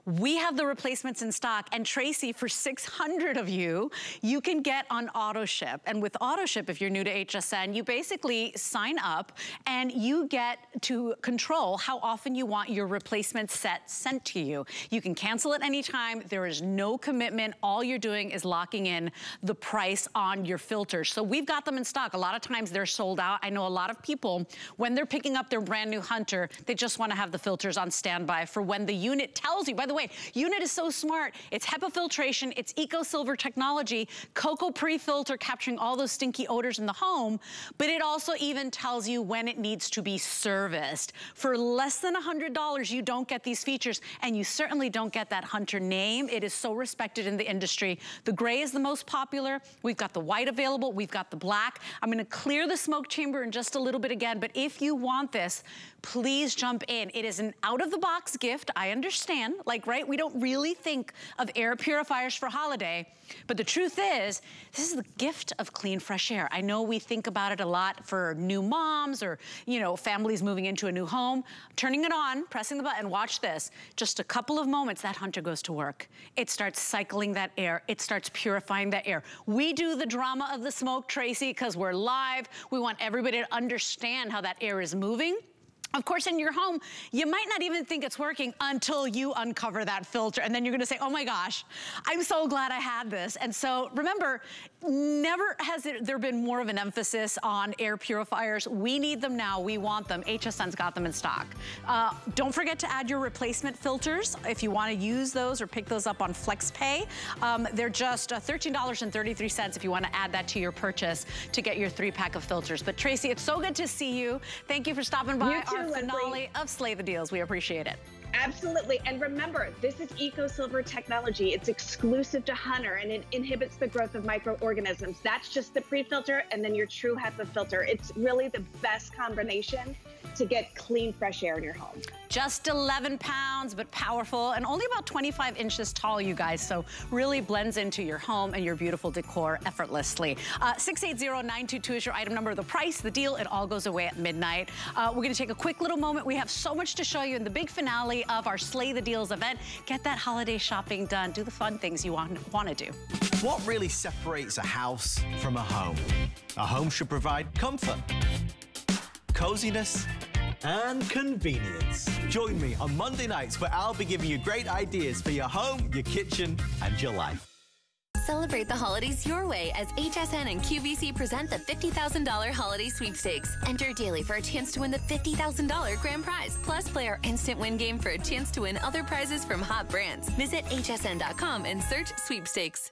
We have the replacements in stock. And Tracy, for 600 of you, you can get on auto ship. And with auto ship, if you're new to HSN, you basically sign up and you get to control how often you want your replacement set sent to you. You can cancel at any time. There is no commitment. All you're doing is locking in the price on your filters. So we've got them in stock. A lot of times they're sold out. I know a lot of people, when they're picking up their brand new Hunter, they just want to have the filters on standby for when the unit tells you. By the the way, unit is so smart. It's HEPA filtration, it's Eco Silver technology, Cocoa pre-filter capturing all those stinky odors in the home, but it also even tells you when it needs to be serviced. For less than $100, you don't get these features, and you certainly don't get that Hunter name. It is so respected in the industry. The gray is the most popular. We've got the white available. We've got the black. I'm gonna clear the smoke chamber in just a little bit again, but if you want this, please jump in. It is an out-of-the-box gift. I understand, like, right? We don't really think of air purifiers for holiday, but the truth is, this is the gift of clean, fresh air. I know we think about it a lot for new moms or, you know, families moving into a new home. Turning it on, pressing the button, watch this. Just a couple of moments, that hunter goes to work. It starts cycling that air. It starts purifying that air. We do the drama of the smoke, Tracy, because we're live. We want everybody to understand how that air is moving. Of course, in your home, you might not even think it's working until you uncover that filter. And then you're gonna say, oh my gosh, I'm so glad I had this. And so remember, never has there been more of an emphasis on air purifiers. We need them now, we want them. HSN's got them in stock. Uh, don't forget to add your replacement filters if you wanna use those or pick those up on FlexPay. Um, they're just uh, $13.33 if you wanna add that to your purchase to get your three pack of filters. But Tracy, it's so good to see you. Thank you for stopping by our finale of Sleigh the Deals. We appreciate it. Absolutely. And remember, this is Eco Silver technology. It's exclusive to Hunter and it inhibits the growth of microorganisms. That's just the pre-filter and then your true HEPA filter. It's really the best combination to get clean, fresh air in your home. Just 11 pounds, but powerful and only about 25 inches tall, you guys. So really blends into your home and your beautiful decor effortlessly. Uh, 680922 is your item number. The price, the deal, it all goes away at midnight. Uh, we're gonna take a quick little moment. We have so much to show you in the big finale of our Sleigh the Deals event. Get that holiday shopping done. Do the fun things you want, want to do. What really separates a house from a home? A home should provide comfort coziness, and convenience. Join me on Monday nights where I'll be giving you great ideas for your home, your kitchen, and your life. Celebrate the holidays your way as HSN and QVC present the $50,000 Holiday Sweepstakes. Enter daily for a chance to win the $50,000 grand prize. Plus, play our instant win game for a chance to win other prizes from hot brands. Visit hsn.com and search sweepstakes.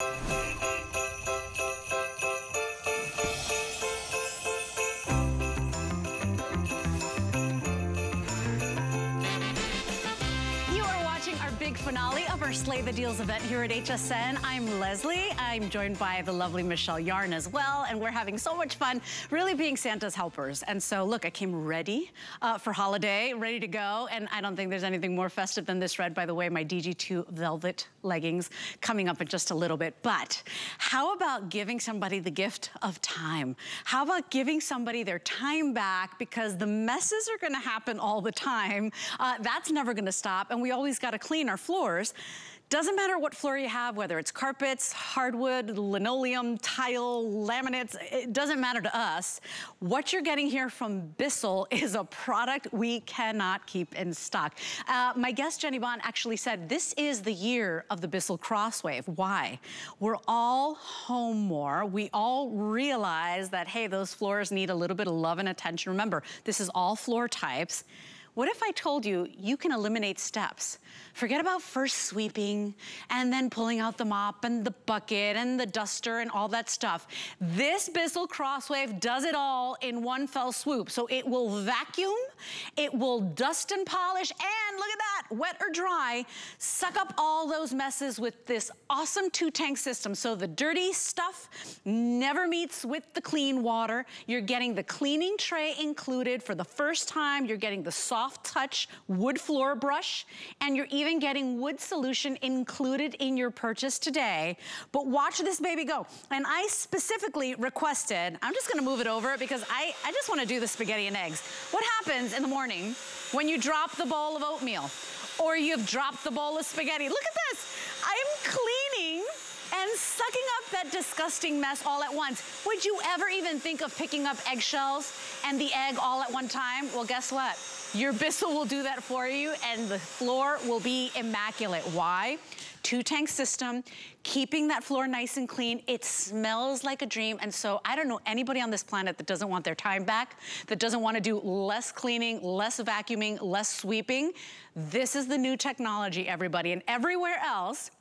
Finale Sleigh the Deals event here at HSN. I'm Leslie. I'm joined by the lovely Michelle Yarn as well, and we're having so much fun really being Santa's helpers. And so, look, I came ready uh, for holiday, ready to go, and I don't think there's anything more festive than this red, by the way, my DG2 velvet leggings coming up in just a little bit. But how about giving somebody the gift of time? How about giving somebody their time back because the messes are gonna happen all the time. Uh, that's never gonna stop, and we always gotta clean our floor floors, doesn't matter what floor you have, whether it's carpets, hardwood, linoleum, tile, laminates, it doesn't matter to us. What you're getting here from Bissell is a product we cannot keep in stock. Uh, my guest, Jeni Bond, actually said this is the year of the Bissell Crosswave. Why? We're all home more. We all realize that, hey, those floors need a little bit of love and attention. Remember, this is all floor types. What if I told you you can eliminate steps? Forget about first sweeping and then pulling out the mop and the bucket and the duster and all that stuff. This Bissell Crosswave does it all in one fell swoop. So it will vacuum, it will dust and polish, and look at that, wet or dry, suck up all those messes with this awesome two tank system. So the dirty stuff never meets with the clean water. You're getting the cleaning tray included for the first time. You're getting the soft touch wood floor brush, and you're even even getting wood solution included in your purchase today. But watch this baby go. And I specifically requested, I'm just gonna move it over because I, I just wanna do the spaghetti and eggs. What happens in the morning when you drop the bowl of oatmeal or you've dropped the bowl of spaghetti? Look at this. I'm cleaning and sucking up that disgusting mess all at once. Would you ever even think of picking up eggshells and the egg all at one time? Well, guess what? Your Bissell will do that for you and the floor will be immaculate. Why? Two tank system, keeping that floor nice and clean. It smells like a dream. And so I don't know anybody on this planet that doesn't want their time back, that doesn't want to do less cleaning, less vacuuming, less sweeping. This is the new technology, everybody. And everywhere else,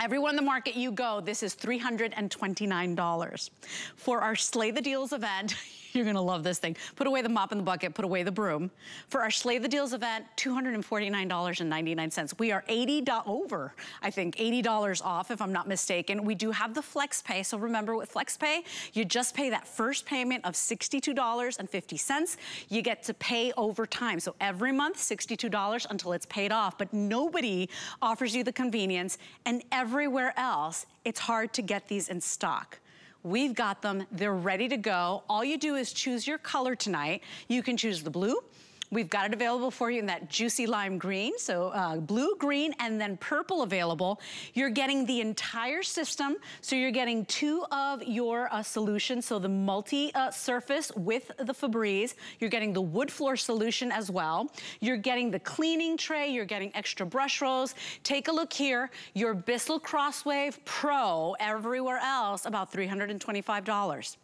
Everyone in the market you go, this is $329. For our Sleigh the Deals event, You're gonna love this thing. Put away the mop in the bucket, put away the broom. For our Sleigh the Deals event, $249.99. We are $80 over, I think, $80 off if I'm not mistaken. We do have the flex pay, so remember with flex pay, you just pay that first payment of $62.50. You get to pay over time. So every month, $62 until it's paid off, but nobody offers you the convenience and everywhere else, it's hard to get these in stock. We've got them, they're ready to go. All you do is choose your color tonight. You can choose the blue, We've got it available for you in that juicy lime green. So uh, blue, green, and then purple available. You're getting the entire system. So you're getting two of your uh, solutions. So the multi-surface uh, with the Febreze. You're getting the wood floor solution as well. You're getting the cleaning tray. You're getting extra brush rolls. Take a look here. Your Bissell Crosswave Pro everywhere else about $325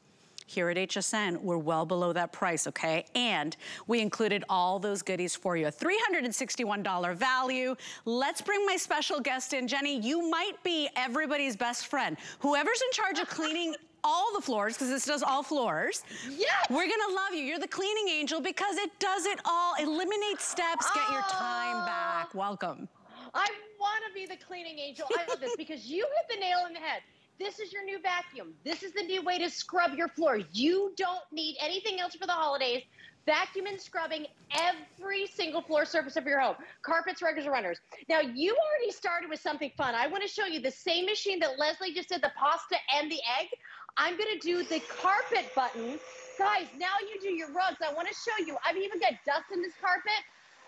here at HSN, we're well below that price, okay? And we included all those goodies for you. A $361 value. Let's bring my special guest in. Jeni, you might be everybody's best friend. Whoever's in charge of cleaning all the floors, because this does all floors. Yes! We're gonna love you. You're the cleaning angel because it does it all. Eliminate steps, get your time ah! back. Welcome. I wanna be the cleaning angel. I love this because you hit the nail in the head. This is your new vacuum. This is the new way to scrub your floor. You don't need anything else for the holidays. Vacuum and scrubbing every single floor surface of your home. Carpets, rugs, and runners. Now, you already started with something fun. I want to show you the same machine that Leslie just did the pasta and the egg. I'm going to do the carpet button. Guys, now you do your rugs. I want to show you. I've even got dust in this carpet.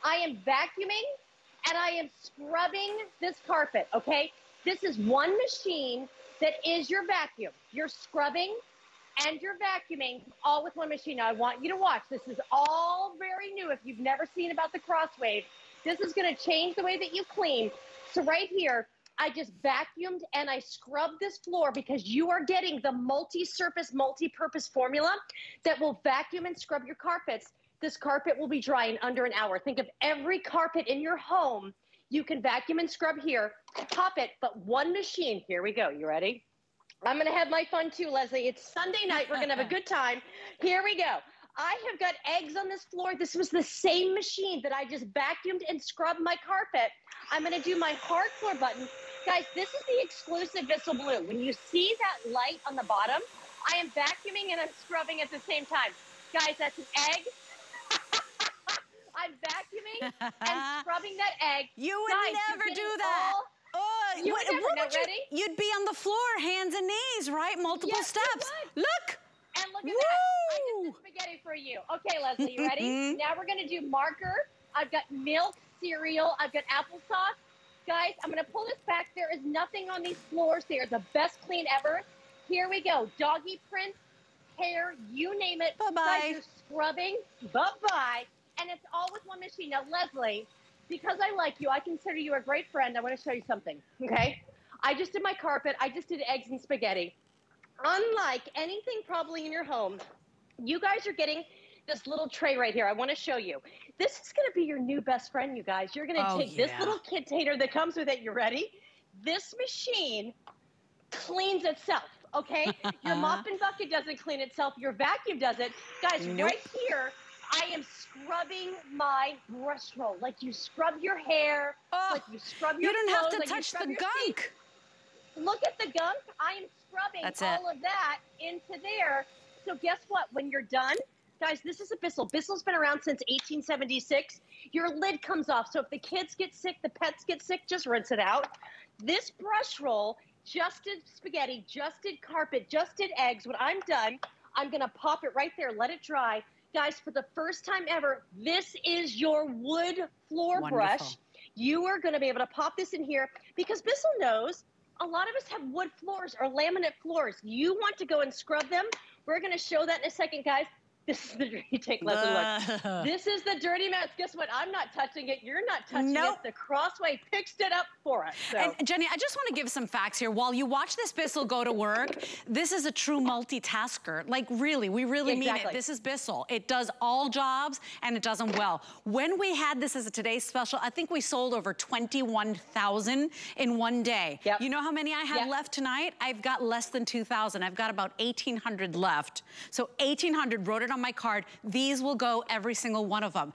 I am vacuuming and I am scrubbing this carpet, okay? This is one machine that is your vacuum. You're scrubbing and you're vacuuming all with one machine. Now, I want you to watch. This is all very new. If you've never seen about the Crosswave, this is going to change the way that you clean. So right here, I just vacuumed and I scrubbed this floor because you are getting the multi-surface, multi-purpose formula that will vacuum and scrub your carpets. This carpet will be dry in under an hour. Think of every carpet in your home you can vacuum and scrub here, pop it, but one machine. Here we go. You ready? I'm going to have my fun too, Leslie. It's Sunday night. We're going to have a good time. Here we go. I have got eggs on this floor. This was the same machine that I just vacuumed and scrubbed my carpet. I'm going to do my hard floor button. Guys, this is the exclusive Bissell Blue. When you see that light on the bottom, I am vacuuming and I'm scrubbing at the same time. Guys, that's an egg, I'm vacuuming and scrubbing that egg. You would Guys, never do that. All, oh, you what, would never, what would you, ready? You'd be on the floor, hands and knees, right? Multiple Yes, steps. Look. And look at Woo! that. I just did spaghetti for you. Okay, Leslie, you ready? now we're gonna do marker. I've got milk, cereal. I've got applesauce. Guys, I'm gonna pull this back. There is nothing on these floors. They are the best clean ever. Here we go. Doggy prints, hair, you name it. Bye-bye. Guys, you're scrubbing. Bye-bye. And it's all with one machine. Now, Leslie, because I like you, I consider you a great friend. I want to show you something, okay? I just did my carpet. I just did eggs and spaghetti. Unlike anything probably in your home, you guys are getting this little tray right here. I want to show you. This is going to be your new best friend, you guys. You're going to Oh, take this little container that comes with it. You ready? This machine cleans itself. Okay, your mop and bucket doesn't clean itself. Your vacuum does it, guys. Nope. Right here, I am scrubbing my brush roll like you scrub your hair, Oh, like you scrub your You don't have clothes, to like touch the your feet. gunk. Look at the gunk. I am scrubbing That's it. all of that into there. So guess what? When you're done, guys, this is a Bissell. Bissell's been around since 1876. Your lid comes off. So if the kids get sick, the pets get sick, just rinse it out. This brush roll just did spaghetti, just did carpet, just did eggs. When I'm done, I'm going to pop it right there, let it dry. Guys, for the first time ever, this is your wood floor Wonderful. brush. You are going to be able to pop this in here because Bissell knows a lot of us have wood floors or laminate floors. You want to go and scrub them. We're going to show that in a second, guys. This is the dirty take, Leslie. Look. This is the dirty mouse. Guess what? I'm not touching it. You're not touching Nope. it. The Crosswave picks it up for us. So. And Jeni, I just want to give some facts here. While you watch this Bissell go to work, this is a true multitasker. Like really, we really mean Exactly. it. This is Bissell. It does all jobs and it does them well. When we had this as a today's special, I think we sold over 21,000 in one day. Yep. You know how many I have Yep. left tonight? I've got less than 2,000. I've got about 1,800 left. So 1,800, wrote it on my card. These will go, every single one of them.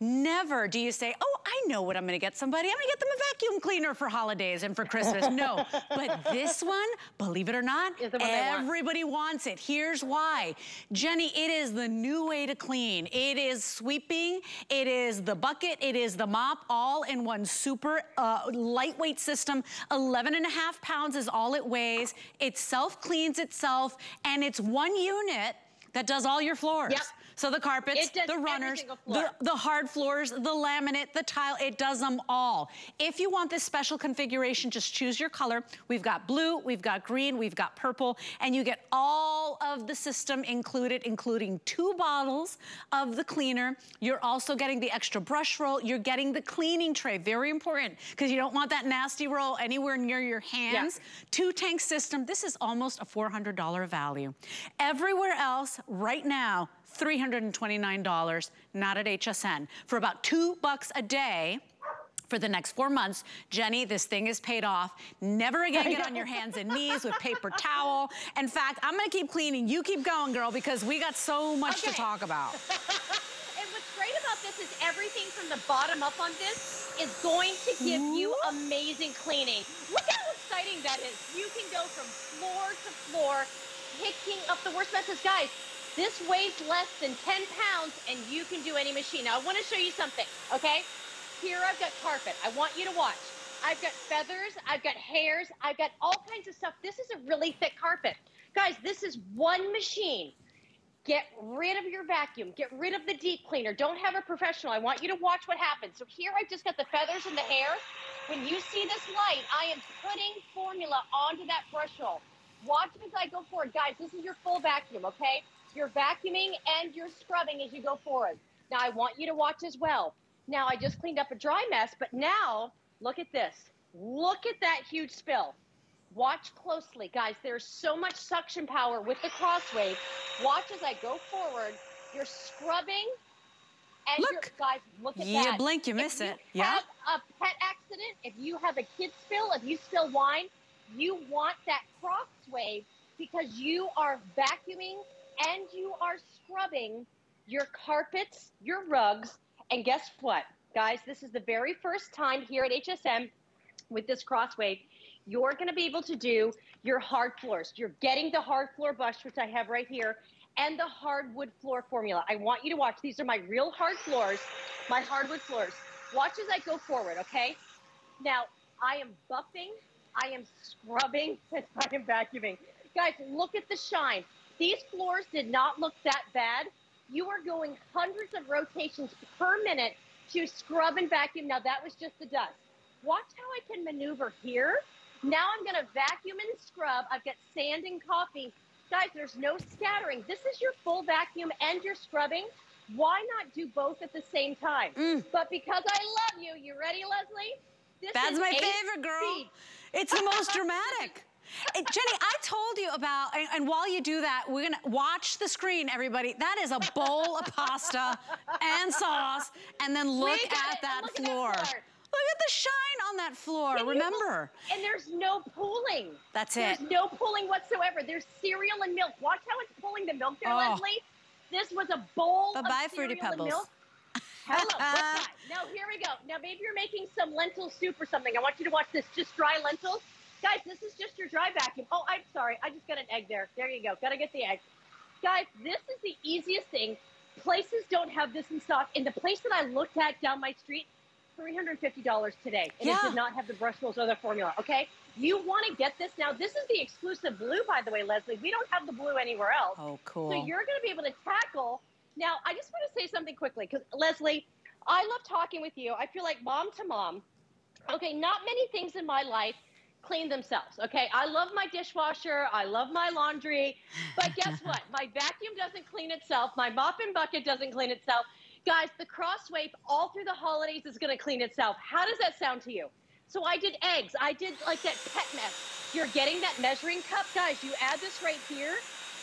Never do you say, oh, I know what I'm gonna get somebody. I'm gonna get them a vacuum cleaner for holidays and for Christmas. No, but this one, believe it or not, Is the one they want. everybody wants it. Here's why. Jeni, it is the new way to clean. It is sweeping, it is the bucket, it is the mop, all in one super uh, lightweight system. 11 and a half pounds is all it weighs. It self-cleans itself, and it's one unit that does all your floors. Yep. So the carpets, the runners, the, the hard floors, the laminate, the tile, it does them all. If you want this special configuration, just choose your color. We've got blue, we've got green, we've got purple, and you get all of the system included, including two bottles of the cleaner. You're also getting the extra brush roll. You're getting the cleaning tray, very important, because you don't want that nasty roll anywhere near your hands. Two tank system, this is almost a $400 value. Everywhere else, right now, $329, not at HSN. For about two bucks a day, for the next four months. Jeni, this thing is paid off. Never again get on your hands and knees with paper towel. In fact, I'm gonna keep cleaning. You keep going, girl, because we got so much to talk about. And what's great about this is everything from the bottom up on this is going to give you amazing cleaning. Look how exciting that is. You can go from floor to floor, picking up the worst messes. Guys, this weighs less than 10 pounds and you can do any machine. Now, I want to show you something, okay? Here I've got carpet. I want you to watch. I've got feathers, I've got hairs, I've got all kinds of stuff. This is a really thick carpet. Guys, this is one machine. Get rid of your vacuum. Get rid of the deep cleaner. Don't have a professional. I want you to watch what happens. So here I've just got the feathers and the hair. When you see this light, I am putting formula onto that brush roll. Watch as I go forward. Guys, this is your full vacuum, okay? You're vacuuming and you're scrubbing as you go forward. Now I want you to watch as well. Now I just cleaned up a dry mess, but now look at this. Look at that huge spill. Watch closely, guys. There's so much suction power with the crosswave. Watch as I go forward. You're scrubbing. And you're, Look. guys, look at You that. blink, you If miss you it. Yeah. have a pet accident, if you have a kid spill, if you spill wine, you want that crosswave because you are vacuuming and you are scrubbing your carpets, your rugs, and guess what, guys? This is the very first time here at HSN with this crosswave, you're going to be able to do your hard floors. You're getting the hard floor brush, which I have right here, and the hardwood floor formula. I want you to watch. These are my real hard floors, my hardwood floors. Watch as I go forward, okay? Now, I am buffing, I am scrubbing, and I am vacuuming. Guys, look at the shine. These floors did not look that bad. You are going hundreds of rotations per minute to scrub and vacuum. Now, that was just the dust. Watch how I can maneuver here. Now I'm going to vacuum and scrub. I've got sand and coffee. Guys, there's no scattering. This is your full vacuum and your scrubbing. Why not do both at the same time? Mm. But because I love you, you ready, Leslie? This That's is my favorite, girl. speed. It's the most dramatic. Jeni, I told you about, and, and while you do that, we're gonna watch the screen, everybody. That is a bowl of pasta and sauce, and then look at it. that Look at that floor. floor. Look at the shine on that floor, Can remember? And there's no pooling. That's There's it. no pooling whatsoever. There's cereal and milk. Watch how it's pulling the milk there, Oh. Leslie. This was a bowl Bye-bye, of Fruity cereal and Pebbles. milk. Hello? Now here we go. Now maybe you're making some lentil soup or something. I want you to watch this. Just dry lentils. Guys, this is just your dry vacuum. Oh, I'm sorry. I just got an egg there. There you go. Gotta get the egg. Guys, this is the easiest thing. Places don't have this in stock. In the place that I looked at down my street, $350 today. And it Yeah. did not have the brush rolls or the formula, okay? You want to get this now. This is the exclusive blue, by the way, Leslie. We don't have the blue anywhere else. Oh, cool. So you're going to be able to tackle. Now, I just want to say something quickly because, Leslie, I love talking with you. I feel like mom to mom. Okay, not many things in my life clean themselves. Okay, I love my dishwasher, I love my laundry, but guess what? My vacuum doesn't clean itself, my mop and bucket doesn't clean itself. Guys, the cross Crosswave all through the holidays is going to clean itself. How does that sound to you? So I did eggs, I did like that pet mess. You're getting that measuring cup, guys. You add this right here.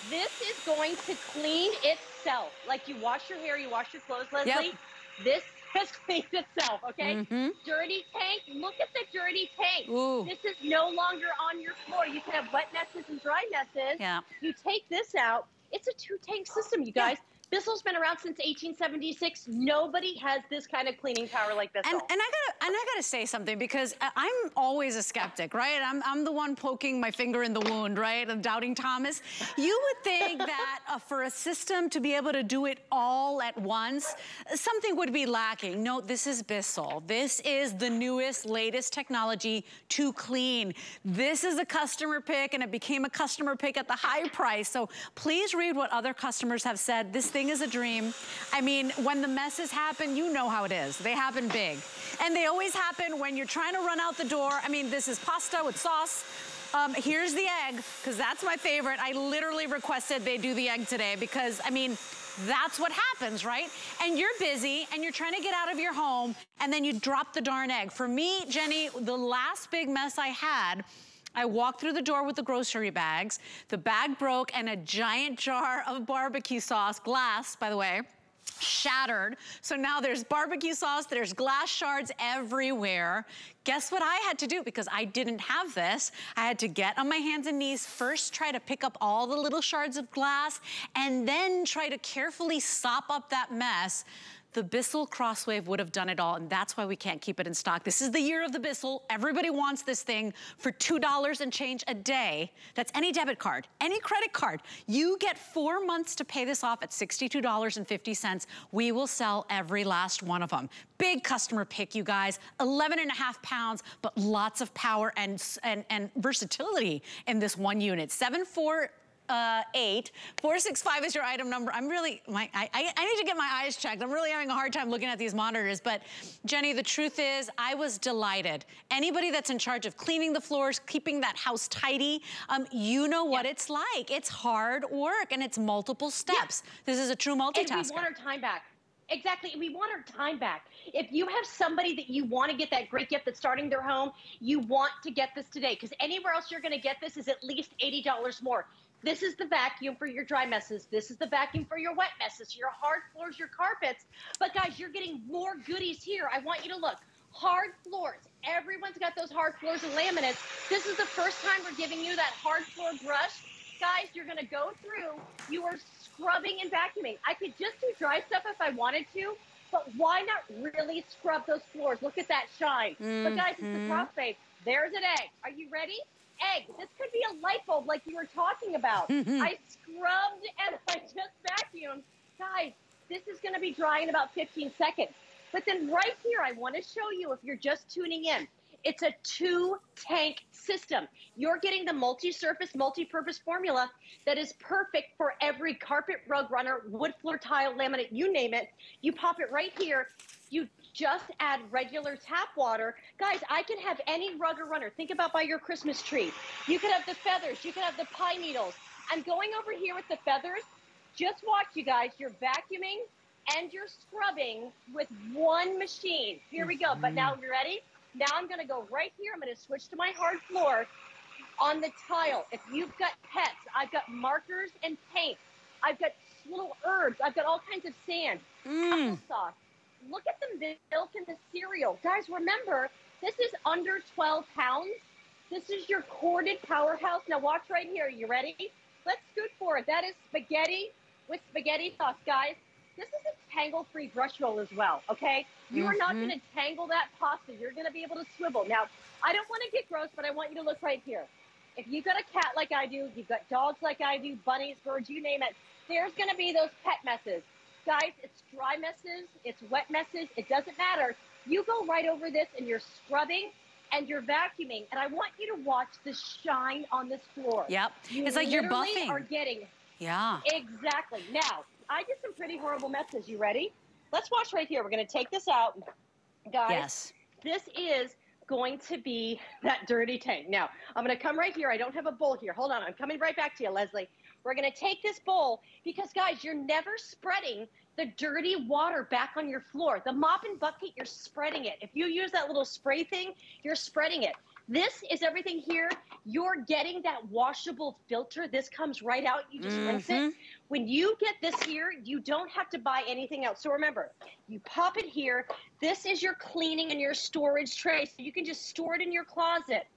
This is going to clean itself. Like you wash your hair, you wash your clothes, Leslie. Yep. This has cleaned itself, okay? Mm-hmm. Dirty tank. Look at the dirty tank. Ooh. This is no longer on your floor. You can have wet messes and dry messes. Yeah. You take this out. It's a two tank system, you guys. Yeah. Bissell's been around since 1876. Nobody has this kind of cleaning power like Bissell. And, and I gotta, and I gotta say something because I'm always a skeptic, right? I'm, I'm the one poking my finger in the wound, right? Of doubting Thomas. You would think that uh, for a system to be able to do it all at once, something would be lacking. No, this is Bissell. This is the newest, latest technology to clean. This is a customer pick, and it became a customer pick at the high price. So please read what other customers have said. This thing is a dream. I mean, when the messes happen, you know how it is. They happen big. And they always happen when you're trying to run out the door. I mean, this is pasta with sauce. Um, here's the egg, because that's my favorite. I literally requested they do the egg today because, I mean, that's what happens, right? And you're busy and you're trying to get out of your home and then you drop the darn egg. For me, Jeni, the last big mess I had I walked through the door with the grocery bags. The bag broke and a giant jar of barbecue sauce, glass, by the way, shattered. So now there's barbecue sauce, there's glass shards everywhere. Guess what I had to do? Because I didn't have this. I had to get on my hands and knees, first try to pick up all the little shards of glass, and then try to carefully sop up that mess the Bissell Crosswave would have done it all, and that's why we can't keep it in stock. This is the year of the Bissell. Everybody wants this thing for $2 and change a day. That's any debit card, any credit card. You get four months to pay this off at $62.50. We will sell every last one of them. Big customer pick, you guys. 11 and a half pounds, but lots of power and, and, and versatility in this one unit. 74 uh, eight. 465 is your item number. I'm really, my, I, I need to get my eyes checked. I'm really having a hard time looking at these monitors. But Jeni, the truth is I was delighted. Anybody that's in charge of cleaning the floors, keeping that house tidy, um, you know what it's like. It's hard work and it's multiple steps. This is a true multitasker. And we want our time back. Exactly. We want our time back. If you have somebody that you want to get that great gift that's starting their home, you want to get this today because anywhere else you're going to get this is at least $80 more. This is the vacuum for your dry messes. This is the vacuum for your wet messes, your hard floors, your carpets. But guys, you're getting more goodies here. I want you to look. Hard floors. Everyone's got those hard floors and laminates. This is the first time we're giving you that hard floor brush. Guys, you're going to go through. You are scrubbing and vacuuming. I could just do dry stuff if I wanted to, but why not really scrub those floors? Look at that shine. Mm-hmm. But guys, it's the mm-hmm. Crosswave. There's an egg. Are you ready? Egg. This could be a light bulb like you were talking about. Mm-hmm. I scrubbed and I just vacuumed. Guys, this is going to be dry in about 15 seconds. But then right here, I want to show you if you're just tuning in. It's a two tank system. You're getting the multi surface, multi purpose formula that is perfect for every carpet, rug runner, wood floor tile, laminate, you name it. You pop it right here. You just add regular tap water. Guys, I can have any rug or runner. Think about by your Christmas tree. You could have the feathers. You could have the pine needles. I'm going over here with the feathers. Just watch, you guys. You're vacuuming and you're scrubbing with one machine. Here we go. But now you ready? Now I'm going to go right here. I'm going to switch to my hard floor on the tile. If you've got pets, I've got markers and paint. I've got little herbs. I've got all kinds of sand, mm. applesauce, look at the milk and the cereal. Guys, remember, this is under 12 pounds. This is your corded powerhouse. Now watch right here. You ready? Let's scoot forward. That is spaghetti with spaghetti sauce, guys. This is a tangle-free brush roll as well, okay? You mm-hmm. are not mm-hmm. going to tangle that pasta. You're going to be able to swivel. Now, I don't want to get gross, but I want you to look right here. If you've got a cat like I do, you've got dogs like I do, bunnies, birds, you name it, there's going to be those pet messes. Guys, it's dry messes, it's wet messes, it doesn't matter. You go right over this and you're scrubbing and you're vacuuming. And I want you to watch the shine on this floor. Yep. You it's like you're buffing. are getting. Yeah. Exactly. Now, I did some pretty horrible messes. You ready? Let's watch right here. We're going to take this out. Guys, yes. this is going to be that dirty tank. Now, I'm going to come right here. I don't have a bowl here. Hold on. I'm coming right back to you, Leslie. We're going to take this bowl because, guys, you're never spreading the dirty water back on your floor. The mop and bucket, you're spreading it. If you use that little spray thing, you're spreading it. This is everything here. You're getting that washable filter. This comes right out. You just mm-hmm. rinse it. Mm-hmm. When you get this here, you don't have to buy anything else. So remember, you pop it here. This is your cleaning and your storage tray. So you can just store it in your closet.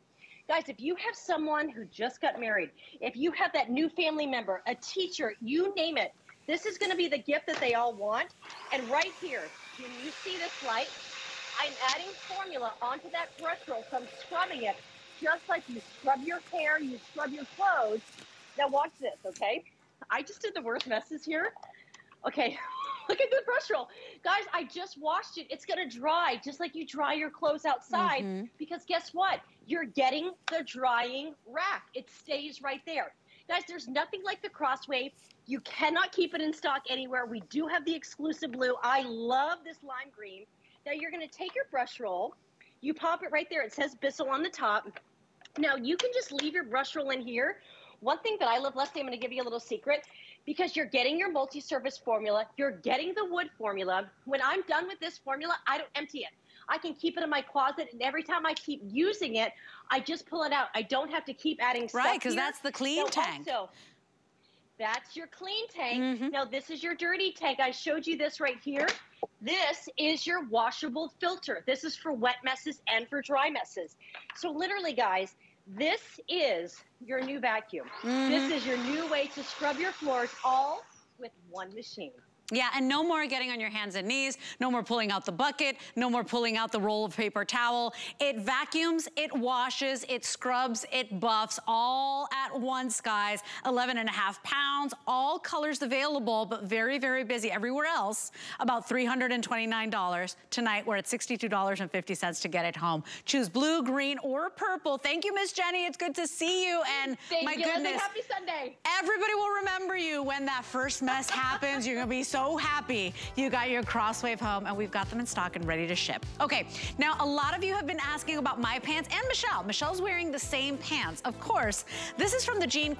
Guys, if you have someone who just got married, if you have that new family member, a teacher, you name it, this is going to be the gift that they all want. And right here, when you see this light, I'm adding formula onto that brush roll, so I'm scrubbing it just like you scrub your hair, you scrub your clothes. Now watch this, okay? I just did the worst messes here. Okay, look at the brush roll. Guys, I just washed it. It's gonna dry just like you dry your clothes outside mm-hmm. because guess what? You're getting the drying rack. It stays right there. Guys, there's nothing like the Crosswave. You cannot keep it in stock anywhere. We do have the exclusive blue. I love this lime green. Now you're going to take your brush roll, you pop it right there. It says Bissell on the top. Now you can just leave your brush roll in here. One thing that I love, Leslie, I'm going to give you a little secret because you're getting your multi-surface formula, you're getting the wood formula. When I'm done with this formula, I don't empty it. I can keep it in my closet, and every time I keep using it, I just pull it out. I don't have to keep adding stuff. Right, because that's the clean tank. Also, that's your clean tank. Mm -hmm. Now this is your dirty tank. I showed you this right here. This is your washable filter. This is for wet messes and for dry messes. So literally, guys, this is your new vacuum. Mm -hmm. This is your new way to scrub your floors all with one machine. Yeah, and no more getting on your hands and knees, no more pulling out the bucket, no more pulling out the roll of paper towel. It vacuums, it washes, it scrubs, it buffs all at once, guys. 11 and a half pounds, all colors available, but very, very busy. Everywhere else, about $329. Tonight, we're at $62.50 to get it home. Choose blue, green, or purple. Thank you, Miss Jeni. It's good to see you. And Thank my you. goodness. Happy Sunday. Everybody will remember you when that first mess happens. You're gonna be so so happy you got your Crosswave home and we've got them in stock and ready to ship. Okay, now a lot of you have been asking about my pants and Michelle. Michelle's wearing the same pants. Of course, this is from the Jean